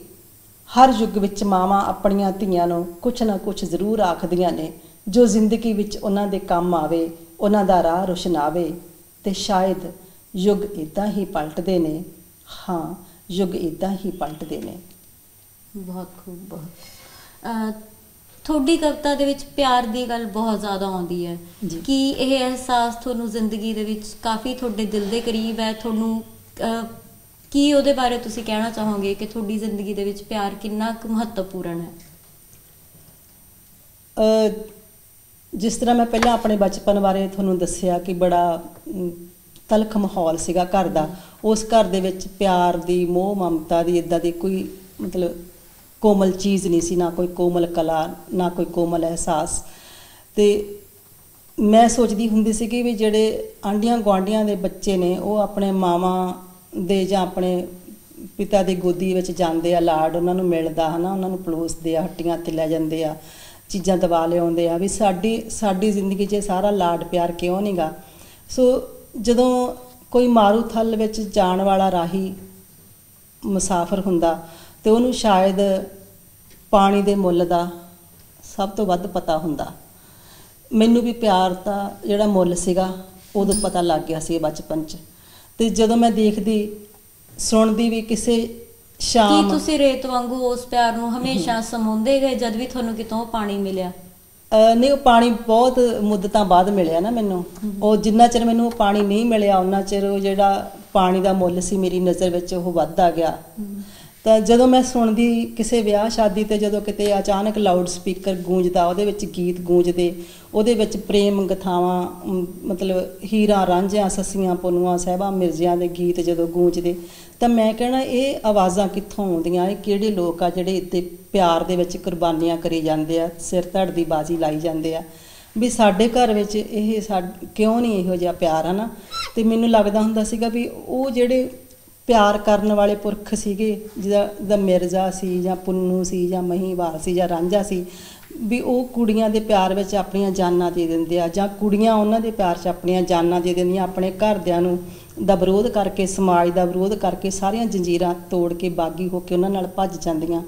ਹਰ ਯੁੱਗ ਵਿੱਚ ਮਾਵਾਂ ਆਪਣੀਆਂ ਧੀਆਂ ਨੂੰ ਕੁਝ ਨਾ ਕੁਝ ਜ਼ਰੂਰ ਆਖਦੀਆਂ ਨੇ ਜੋ ਜ਼ਿੰਦਗੀ ਵਿੱਚ ਉਹਨਾਂ ਦੇ ਕੰਮ ਆਵੇ ਉਹਨਾਂ ਦਾ ਰਾਹ ਰੁਸ਼ਨਾਵੇ ਤੇ ਸ਼ਾਇਦ ਯੁੱਗ ਇਦਾਂ ਹੀ ਪਲਟਦੇ ਨੇ। ਹਾਂ ਯੁੱਗ ਇਦਾਂ ਹੀ ਪਲਟਦੇ ਨੇ। ਬਹੁਤ ਖੂਬ ਬਹੁਤ। ਤੁਹਾਡੀ ਕਵਿਤਾ ਦੇ ਵਿੱਚ ਪਿਆਰ ਦੀ ਗੱਲ ਬਹੁਤ ਜ਼ਿਆਦਾ ਆਉਂਦੀ ਹੈ। ਕੀ ਇਹ ਅਹਿਸਾਸ ਤੁਹਾਨੂੰ ਜ਼ਿੰਦਗੀ ਦੇ ਵਿੱਚ ਕਾਫੀ ਤੁਹਾਡੇ ਦਿਲ ਦੇ ਕਰੀਬ ਹੈ ਤੁਹਾਨੂੰ ਕੀ ਉਹਦੇ ਬਾਰੇ ਤੁਸੀਂ ਕਹਿਣਾ ਚਾਹੋਗੇ ਕਿ ਤੁਹਾਡੀ ਜ਼ਿੰਦਗੀ ਦੇ ਵਿੱਚ ਪਿਆਰ ਕਿੰਨਾ ਕੁ ਮਹੱਤਵਪੂਰਨ ਹੈ? ਜਿਸ ਤਰ੍ਹਾਂ ਮੈਂ ਪਹਿਲਾਂ ਆਪਣੇ ਬਚਪਨ ਬਾਰੇ ਤੁਹਾਨੂੰ ਦੱਸਿਆ ਕਿ ਬੜਾ ਤਲਖ ਮਾਹੌਲ ਸੀਗਾ ਘਰ ਦਾ। ਉਸ ਘਰ ਦੇ ਵਿੱਚ ਪਿਆਰ ਦੀ, ਮੋਹ ਮਮਤਾ ਦੀ ਇਦਾਂ ਦੀ ਕੋਈ ਮਤਲਬ ਕੋਮਲ ਚੀਜ਼ ਨਹੀਂ ਸੀ, ਨਾ ਕੋਈ ਕੋਮਲ ਕਲਾ, ਨਾ ਕੋਈ ਕੋਮਲ ਅਹਿਸਾਸ। ਤੇ ਮੈਂ ਸੋਚਦੀ ਹੁੰਦੀ ਸੀ ਕਿ ਵੀ ਜਿਹੜੇ ਆਂਡੀਆਂ ਗੁਆਂਢੀਆਂ ਦੇ ਬੱਚੇ ਨੇ, ਉਹ ਆਪਣੇ ਮਾਵਾਂ ਦੇ ਜਾਂ ਆਪਣੇ ਪਿਤਾ ਦੀ ਗੋਦੀ ਵਿੱਚ ਜਾਂਦੇ ਆ, ਲਾਡ ਉਹਨਾਂ ਨੂੰ ਮਿਲਦਾ ਹਨਾ, ਉਹਨਾਂ ਨੂੰ ਪਲੋਸਦੇ ਆ, ਹੱਟੀਆਂ ਤੇ ਲੈ ਜਾਂਦੇ ਆ, ਚੀਜ਼ਾਂ ਦਵਾ ਲਿਆਉਂਦੇ ਆ ਵੀ ਸਾਡੀ ਸਾਡੀ ਜ਼ਿੰਦਗੀ 'ਚ ਇਹ ਸਾਰਾ ਲਾਡ ਪਿਆਰ ਕਿਉਂ ਨਹੀਂਗਾ ਸੋ ਜਦੋਂ ਕੋਈ ਮਾਰੂ ਥਲ ਵਿੱਚ ਜਾਣ ਵਾਲਾ ਰਾਹੀ ਮੁਸਾਫਰ ਹੁੰਦਾ, ਤੇ ਉਹਨੂੰ ਸ਼ਾਇਦ ਪਾਣੀ ਦੇ ਮੁੱਲ ਦਾ ਸਭ ਤੋਂ ਵੱਧ ਪਤਾ ਹੁੰਦਾ। ਮੈਨੂੰ ਵੀ ਪਿਆਰ ਦਾ ਜਿਹੜਾ ਮੁੱਲ ਸੀਗਾ, ਉਦੋਂ ਪਤਾ ਲੱਗ ਗਿਆ ਸੀ ਬਚਪਨ 'ਚ। ਤੇ ਜਦੋਂ ਮੈਂ ਦੇਖਦੀ ਸੁਣਦੀ ਵੀ ਕਿਸੇ ਕੀ ਸ਼ਾਮ ਤੁਸੀਂ ਰੇਤ ਵਾਂਗੂ ਉਸ ਪਿਆਰ ਨੂੰ ਹਮੇਸ਼ਾ ਸਮੁੰਦੇ ਗਏ ਜਦ ਵੀ ਤੁਹਾਨੂੰ ਕਿਤੋਂ ਪਾਣੀ ਮਿਲਿਆ? ਨਹੀਂ ਉਹ ਪਾਣੀ ਬਹੁਤ ਮੁੱਦਤਾਂ ਬਾਅਦ ਮਿਲਿਆ ਨਾ ਮੈਨੂੰ। ਉਹ ਜਿੰਨਾ ਚਿਰ ਮੈਨੂੰ ਉਹ ਪਾਣੀ ਨਹੀਂ ਮਿਲਿਆ ਉਹਨਾਂ ਚਿਰ ਉਹ ਜਿਹੜਾ ਪਾਣੀ ਦਾ ਮੁੱਲ ਸੀ ਮੇਰੀ ਨਜ਼ਰ ਵਿੱਚ ਉਹ ਵੱਧਦਾ ਗਿਆ। ਤਾਂ ਜਦੋਂ ਮੈਂ ਸੁਣਦੀ ਕਿਸੇ ਵਿਆਹ ਸ਼ਾਦੀ ਤੇ ਜਦੋਂ ਕਿਤੇ ਅਚਾਨਕ ਲਾਊਡ ਸਪੀਕਰ ਗੂੰਜਦਾ, ਉਹਦੇ ਵਿੱਚ ਗੀਤ ਗੂੰਜਦੇ, ਉਹਦੇ ਵਿੱਚ ਪ੍ਰੇਮ ਗਥਾਵਾਂ ਮਤਲਬ ਹੀਰਾ ਰਾਂਝਿਆਂ, ਸੱਸੀਆਂ, ਪੁੰਨੂਆਂ, ਸਾਹਿਬਾਂ, ਮਿਰਜ਼ਿਆਂ ਦੇ ਗੀਤ ਜਦੋਂ ਗੂੰਜਦੇ, ਤਾਂ ਮੈਂ ਕਹਿਣਾ ਇਹ ਆਵਾਜ਼ਾਂ ਕਿੱਥੋਂ ਆਉਂਦੀਆਂ? ਇਹ ਕਿਹੜੇ ਲੋਕ ਆ ਜਿਹੜੇ ਇੱਥੇ ਪਿਆਰ ਦੇ ਵਿੱਚ ਕੁਰਬਾਨੀਆਂ ਕਰੀ ਜਾਂਦੇ ਆ, ਸਿਰ ਧੜ ਦੀ ਬਾਜ਼ੀ ਲਾਈ ਜਾਂਦੇ ਆ? ਵੀ ਸਾਡੇ ਘਰ ਵਿੱਚ ਇਹ ਸਾਡ- ਕਿਉਂ ਨਹੀਂ ਇਹੋ ਜਿਹਾ ਪਿਆਰ ਆ ਨਾ? ਤੇ ਮੈਨੂੰ ਲੱਗਦਾ ਹੁੰਦਾ ਸੀਗਾ ਵੀ ਉਹ ਜਿਹੜੇ ਪਿਆਰ ਕਰਨ ਵਾਲੇ ਪੁਰਖ ਸੀਗੇ, ਜਿਹਦਾ ਦਾ ਮਿਰਜ਼ਾ ਸੀ ਜਾਂ ਪੁੰਨੂ ਸੀ ਜਾਂ ਮਹੀਵਾਲ ਸੀ ਜਾਂ ਰਾਂਝਾ ਸੀ, ਵੀ ਉਹ ਕੁੜੀਆਂ ਦੇ ਪਿਆਰ ਵਿੱਚ ਆਪਣੀਆਂ ਜਾਨਾਂ ਦੇ ਦਿੰਦੇ ਆ ਜਾਂ ਕੁੜੀਆਂ ਉਹਨਾਂ ਦੇ ਪਿਆਰ 'ਚ ਆਪਣੀਆਂ ਜਾਨਾਂ ਦੇ ਦਿੰਦੀਆਂ, ਆਪਣੇ ਘਰਦਿਆਂ ਨੂੰ ਦਾ ਵਿਰੋਧ ਕਰਕੇ, ਸਮਾਜ ਦਾ ਵਿਰੋਧ ਕਰਕੇ ਸਾਰੀਆਂ ਜੰਜੀਰਾਂ ਤੋੜ ਕੇ ਬਾਗੀ ਹੋ ਕੇ ਉਹਨਾਂ ਨਾਲ ਭੱਜ ਜਾਂਦੀਆਂ।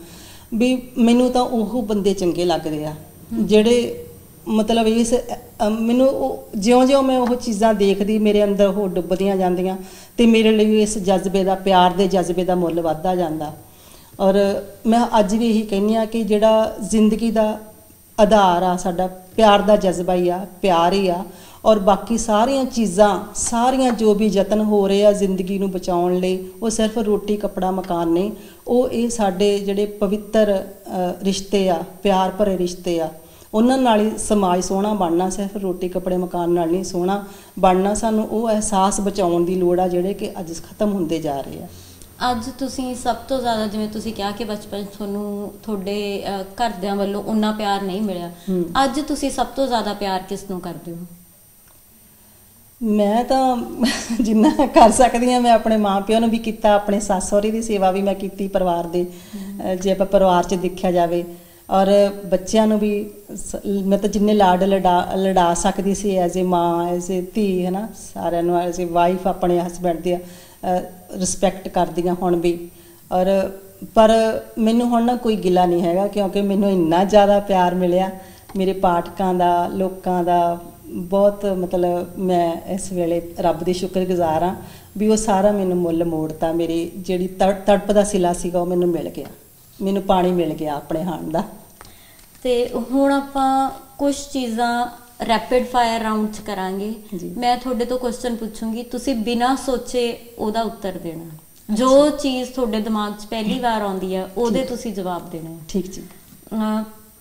ਵੀ ਮੈਨੂੰ ਤਾਂ ਉਹ ਬੰਦੇ ਚੰਗੇ ਲੱਗਦੇ ਆ, ਜਿਹੜੇ ਮਤਲਬ ਇਸ ਮੈਨੂੰ ਉਹ, ਜਿਉਂ-ਜਿਉਂ ਮੈਂ ਉਹ ਚੀਜ਼ਾਂ ਦੇਖਦੀ, ਮੇਰੇ ਅੰਦਰ ਉਹ ਡੁੱਬਦੀਆਂ ਜਾਂਦੀਆਂ ਤੇ ਮੇਰੇ ਲਈ ਇਸ ਜਜ਼ਬੇ ਦਾ, ਪਿਆਰ ਦੇ ਜਜ਼ਬੇ ਦਾ ਮੁੱਲ ਵੱਧਦਾ ਜਾਂਦਾ। ਔਰ ਮੈਂ ਅੱਜ ਵੀ ਇਹੀ ਕਹਿੰਦੀ ਆ ਕਿ ਜਿਹੜਾ ਜ਼ਿੰਦਗੀ ਦਾ ਆਧਾਰ ਆ, ਸਾਡਾ ਪਿਆਰ ਦਾ ਜਜ਼ਬਾ ਹੀ ਆ, ਪਿਆਰ ਹੀ ਆ। ਔਰ ਬਾਕੀ ਸਾਰੀਆਂ ਚੀਜ਼ਾਂ, ਸਾਰੀਆਂ ਜੋ ਵੀ ਯਤਨ ਹੋ ਰਹੇ ਆ ਜ਼ਿੰਦਗੀ ਨੂੰ ਬਚਾਉਣ ਲਈ, ਉਹ ਸਿਰਫ ਰੋਟੀ, ਕੱਪੜਾ, ਮਕਾਨ ਨਹੀਂ, ਉਹ ਇਹ ਸਾਡੇ ਜਿਹੜੇ ਪਵਿੱਤਰ ਰਿਸ਼ਤੇ ਆ, ਪਿਆਰ ਭਰੇ ਰਿਸ਼ਤੇ ਆ। ਉਹਨਾਂ ਨਾਲ ਹੀ ਸਮਾਜ ਸੋਹਣਾ ਬਣਨਾ ਸਿਰਫ ਰੋਟੀ ਕੱਪੜੇ ਮਕਾਨ ਨਾਲ ਨਹੀਂ ਸੋਹਣਾ ਬਣਨਾ ਸਾਨੂੰ ਉਹ ਅਹਿਸਾਸ ਬਚਾਉਣ ਦੀ ਲੋੜ ਆ ਜਿਹੜੇ ਕਿ ਅੱਜ ਖਤਮ ਹੁੰਦੇ ਜਾ ਰਹੇ ਆ। ਅੱਜ ਤੁਸੀਂ ਸਭ ਤੋਂ ਜ਼ਿਆਦਾ ਜਿਵੇਂ ਤੁਸੀਂ ਕਿਹਾ ਕਿ ਬਚਪਨ ਤੁਹਾਨੂੰ ਤੁਹਾਡੇ ਘਰਦਿਆਂ ਵੱਲੋਂ ਉਨਾ ਪਿਆਰ ਨਹੀਂ ਮਿਲਿਆ। ਅੱਜ ਤੁਸੀਂ ਸਭ ਤੋਂ ਜ਼ਿਆਦਾ ਪਿਆਰ ਕਿਸ ਨੂੰ ਕਰਦੇ ਹੋ? ਮੈਂ ਤਾਂ ਜਿੰਨਾ ਕਰ ਸਕਦੀ ਹਾਂ ਮੈਂ ਆਪਣੇ ਮਾਪਿਆਂ ਨੂੰ ਵੀ ਕੀਤਾ ਆਪਣੇ ਸੱਸ ਸਹੁਰੇ ਦੀ ਸੇਵਾ ਵੀ ਮੈਂ ਕੀਤੀ ਪਰਿਵਾਰ ਦੇ। ਜੇ ਆਪਾਂ ਪਰਿਵਾਰ 'ਚ ਦੇਖਿਆ ਜਾਵੇ ਔਰ ਬੱਚਿਆਂ ਨੂੰ ਵੀ ਸ- ਮੈਂ ਤਾਂ ਜਿੰਨੇ ਲਾਡ ਲੜਾ ਲੜਾ ਸਕਦੀ ਸੀ ਐਜ਼ ਅ ਮਾਂ ਐਜ਼ ਅ ਧੀ ਹੈ ਨਾ ਸਾਰਿਆਂ ਨੂੰ ਐਜ਼ ਅ ਵਾਈਫ ਆਪਣੇ ਹਸਬੰਡ ਦੀ ਰਿਸਪੈਕਟ ਕਰਦੀਆਂ ਹੁਣ ਵੀ। ਔਰ ਪਰ ਮੈਨੂੰ ਹੁਣ ਨਾ ਕੋਈ ਗਿਲਾ ਨਹੀਂ ਹੈਗਾ ਕਿਉਂਕਿ ਮੈਨੂੰ ਇੰਨਾ ਜ਼ਿਆਦਾ ਪਿਆਰ ਮਿਲਿਆ। ਮੇਰੇ ਪਾਠਕਾਂ ਦਾ, ਲੋਕਾਂ ਦਾ, ਬਹੁਤ ਮਤਲਬ ਮੈਂ ਇਸ ਵੇਲੇ ਰੱਬ ਦੀ ਸ਼ੁਕਰਗੁਜ਼ਾਰ ਹਾਂ ਵੀ ਉਹ ਸਾਰਾ ਮੈਨੂੰ ਮੁੱਲ ਮੋੜਤਾ, ਮੇਰੀ ਜਿਹੜੀ ਤੜ- ਤੜਪ ਦਾ ਸਿਲਾ ਸੀਗਾ ਉਹ ਮੈਨੂੰ ਮਿਲ ਗਿਆ। ਮੈਨੂੰ ਪਾਣੀ ਮਿਲ ਗਿਆ ਆਪਣੇ ਹਾਣ ਦਾ। ਤੇ ਹੁਣ ਆਪਾਂ ਕੁਝ ਚੀਜ਼ਾਂ ਰੈਪਿਡ ਫਾਇਰ ਰਾਉਂਡ ਚ ਕਰਾਂਗੇ। ਮੈਂ ਤੁਹਾਡੇ ਤੋਂ ਕੁਐਸਚਨ ਪੁੱਛੂੰਗੀ ਤੁਸੀਂ ਬਿਨਾਂ ਸੋਚੇ ਉਹਦਾ ਉੱਤਰ ਦੇਣਾ। ਜੋ ਚੀਜ਼ ਤੁਹਾਡੇ ਦਿਮਾਗ 'ਚ ਪਹਿਲੀ ਵਾਰ ਆਉਂਦੀ ਹੈ ਉਹਦੇ। ਤੁਸੀਂ ਜਵਾਬ ਦੇਣਾ ਹੈ। ਠੀਕ ਜੀ।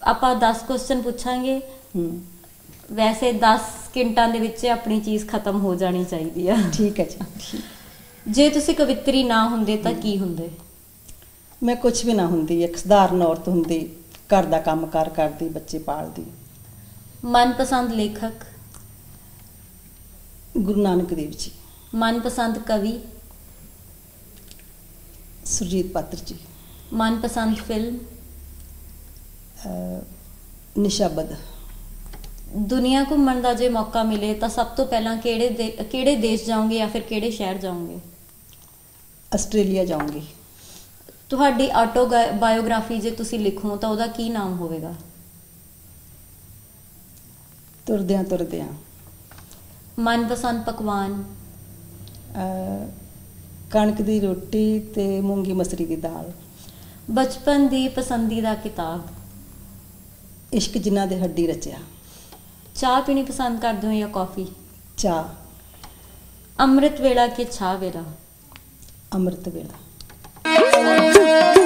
ਆਪਾਂ 10 ਕੁਐਸਚਨ ਪੁੱਛਾਂਗੇ। ਵੈਸੇ 10 ਸਕਿੰਟਾਂ ਦੇ ਵਿੱਚ ਆਪਣੀ ਚੀਜ਼ ਖਤਮ ਹੋ ਜਾਣੀ ਚਾਹੀਦੀ ਆ। ਠੀਕ ਹੈ ਜੀ। ਜੇ ਤੁਸੀਂ ਕਵਿੱਤਰੀ ਨਾ ਹੁੰਦੇ ਤਾਂ ਕੀ ਹੁੰਦੇ? ਮੈਂ ਕੁਝ ਵੀ ਨਾ ਹੁੰਦੀ ਇੱਕ ਸਧਾਰਨ ਔਰਤ ਹੁੰਦੀ ਘਰ ਦਾ ਕੰਮ ਕਾਰ ਕਰਦੀ ਬੱਚੇ ਪਾਲਦੀ। ਮਨਪਸੰਦ ਲੇਖਕ? ਗੁਰੂ ਨਾਨਕ ਦੇਵ ਜੀ। ਮਨਪਸੰਦ ਕਵੀ? ਸੁਰਜੀਤ ਪਾਤਰ ਜੀ। ਮਨਪਸੰਦ ਫਿਲਮ? ਨਿਸ਼ਾਬਦ ਦੁਨੀਆ ਘੁੰਮਣ ਦਾ ਜੇ ਮੌਕਾ ਮਿਲੇ ਤਾਂ ਸਭ ਤੋਂ ਪਹਿਲਾਂ ਕਿਹੜੇ ਕਿਹੜੇ ਦੇਸ਼ ਜਾਓਗੇ ਜਾਂ ਫਿਰ ਕਿਹੜੇ ਸ਼ਹਿਰ ਜਾਓਗੇ? ਆਸਟ੍ਰੇਲੀਆ ਜਾਊਂਗੀ ਤੁਹਾਡੀ ਆਟੋ ਬਾਇਓਗ੍ਰਾਫੀ ਜੇ ਤੁਸੀਂ ਲਿਖੋ ਤਾਂ ਉਹਦਾ ਕੀ ਨਾਮ ਹੋਵੇਗਾ? ਤੁਰਦਿਆਂ ਤੁਰਦਿਆਂ। ਮਨਪਸੰਦ ਪਕਵਾਨ? ਕਣਕ ਦੀ ਰੋਟੀ ਤੇ ਮੂੰਗੀ ਮਸਰੀ ਦੀ ਦਾਲ। ਬਚਪਨ ਦੀ ਪਸੰਦੀਦਾ ਕਿਤਾਬ? ਇਸ਼ਕ ਜਿਨ੍ਹਾਂ ਦੇ ਹੱਡੀ ਰਚਿਆ। ਚਾਹ ਪੀਣੀ ਪਸੰਦ ਕਰਦੇ ਹੋ ਜਾਂ ਕੌਫੀ? ਚਾਹ। ਅੰਮ੍ਰਿਤ ਵੇਲਾ ਕਿ ਛਾਹ ਵੇਲਾ? ਅੰਮ੍ਰਿਤ ਵੇਲਾ। Yeah.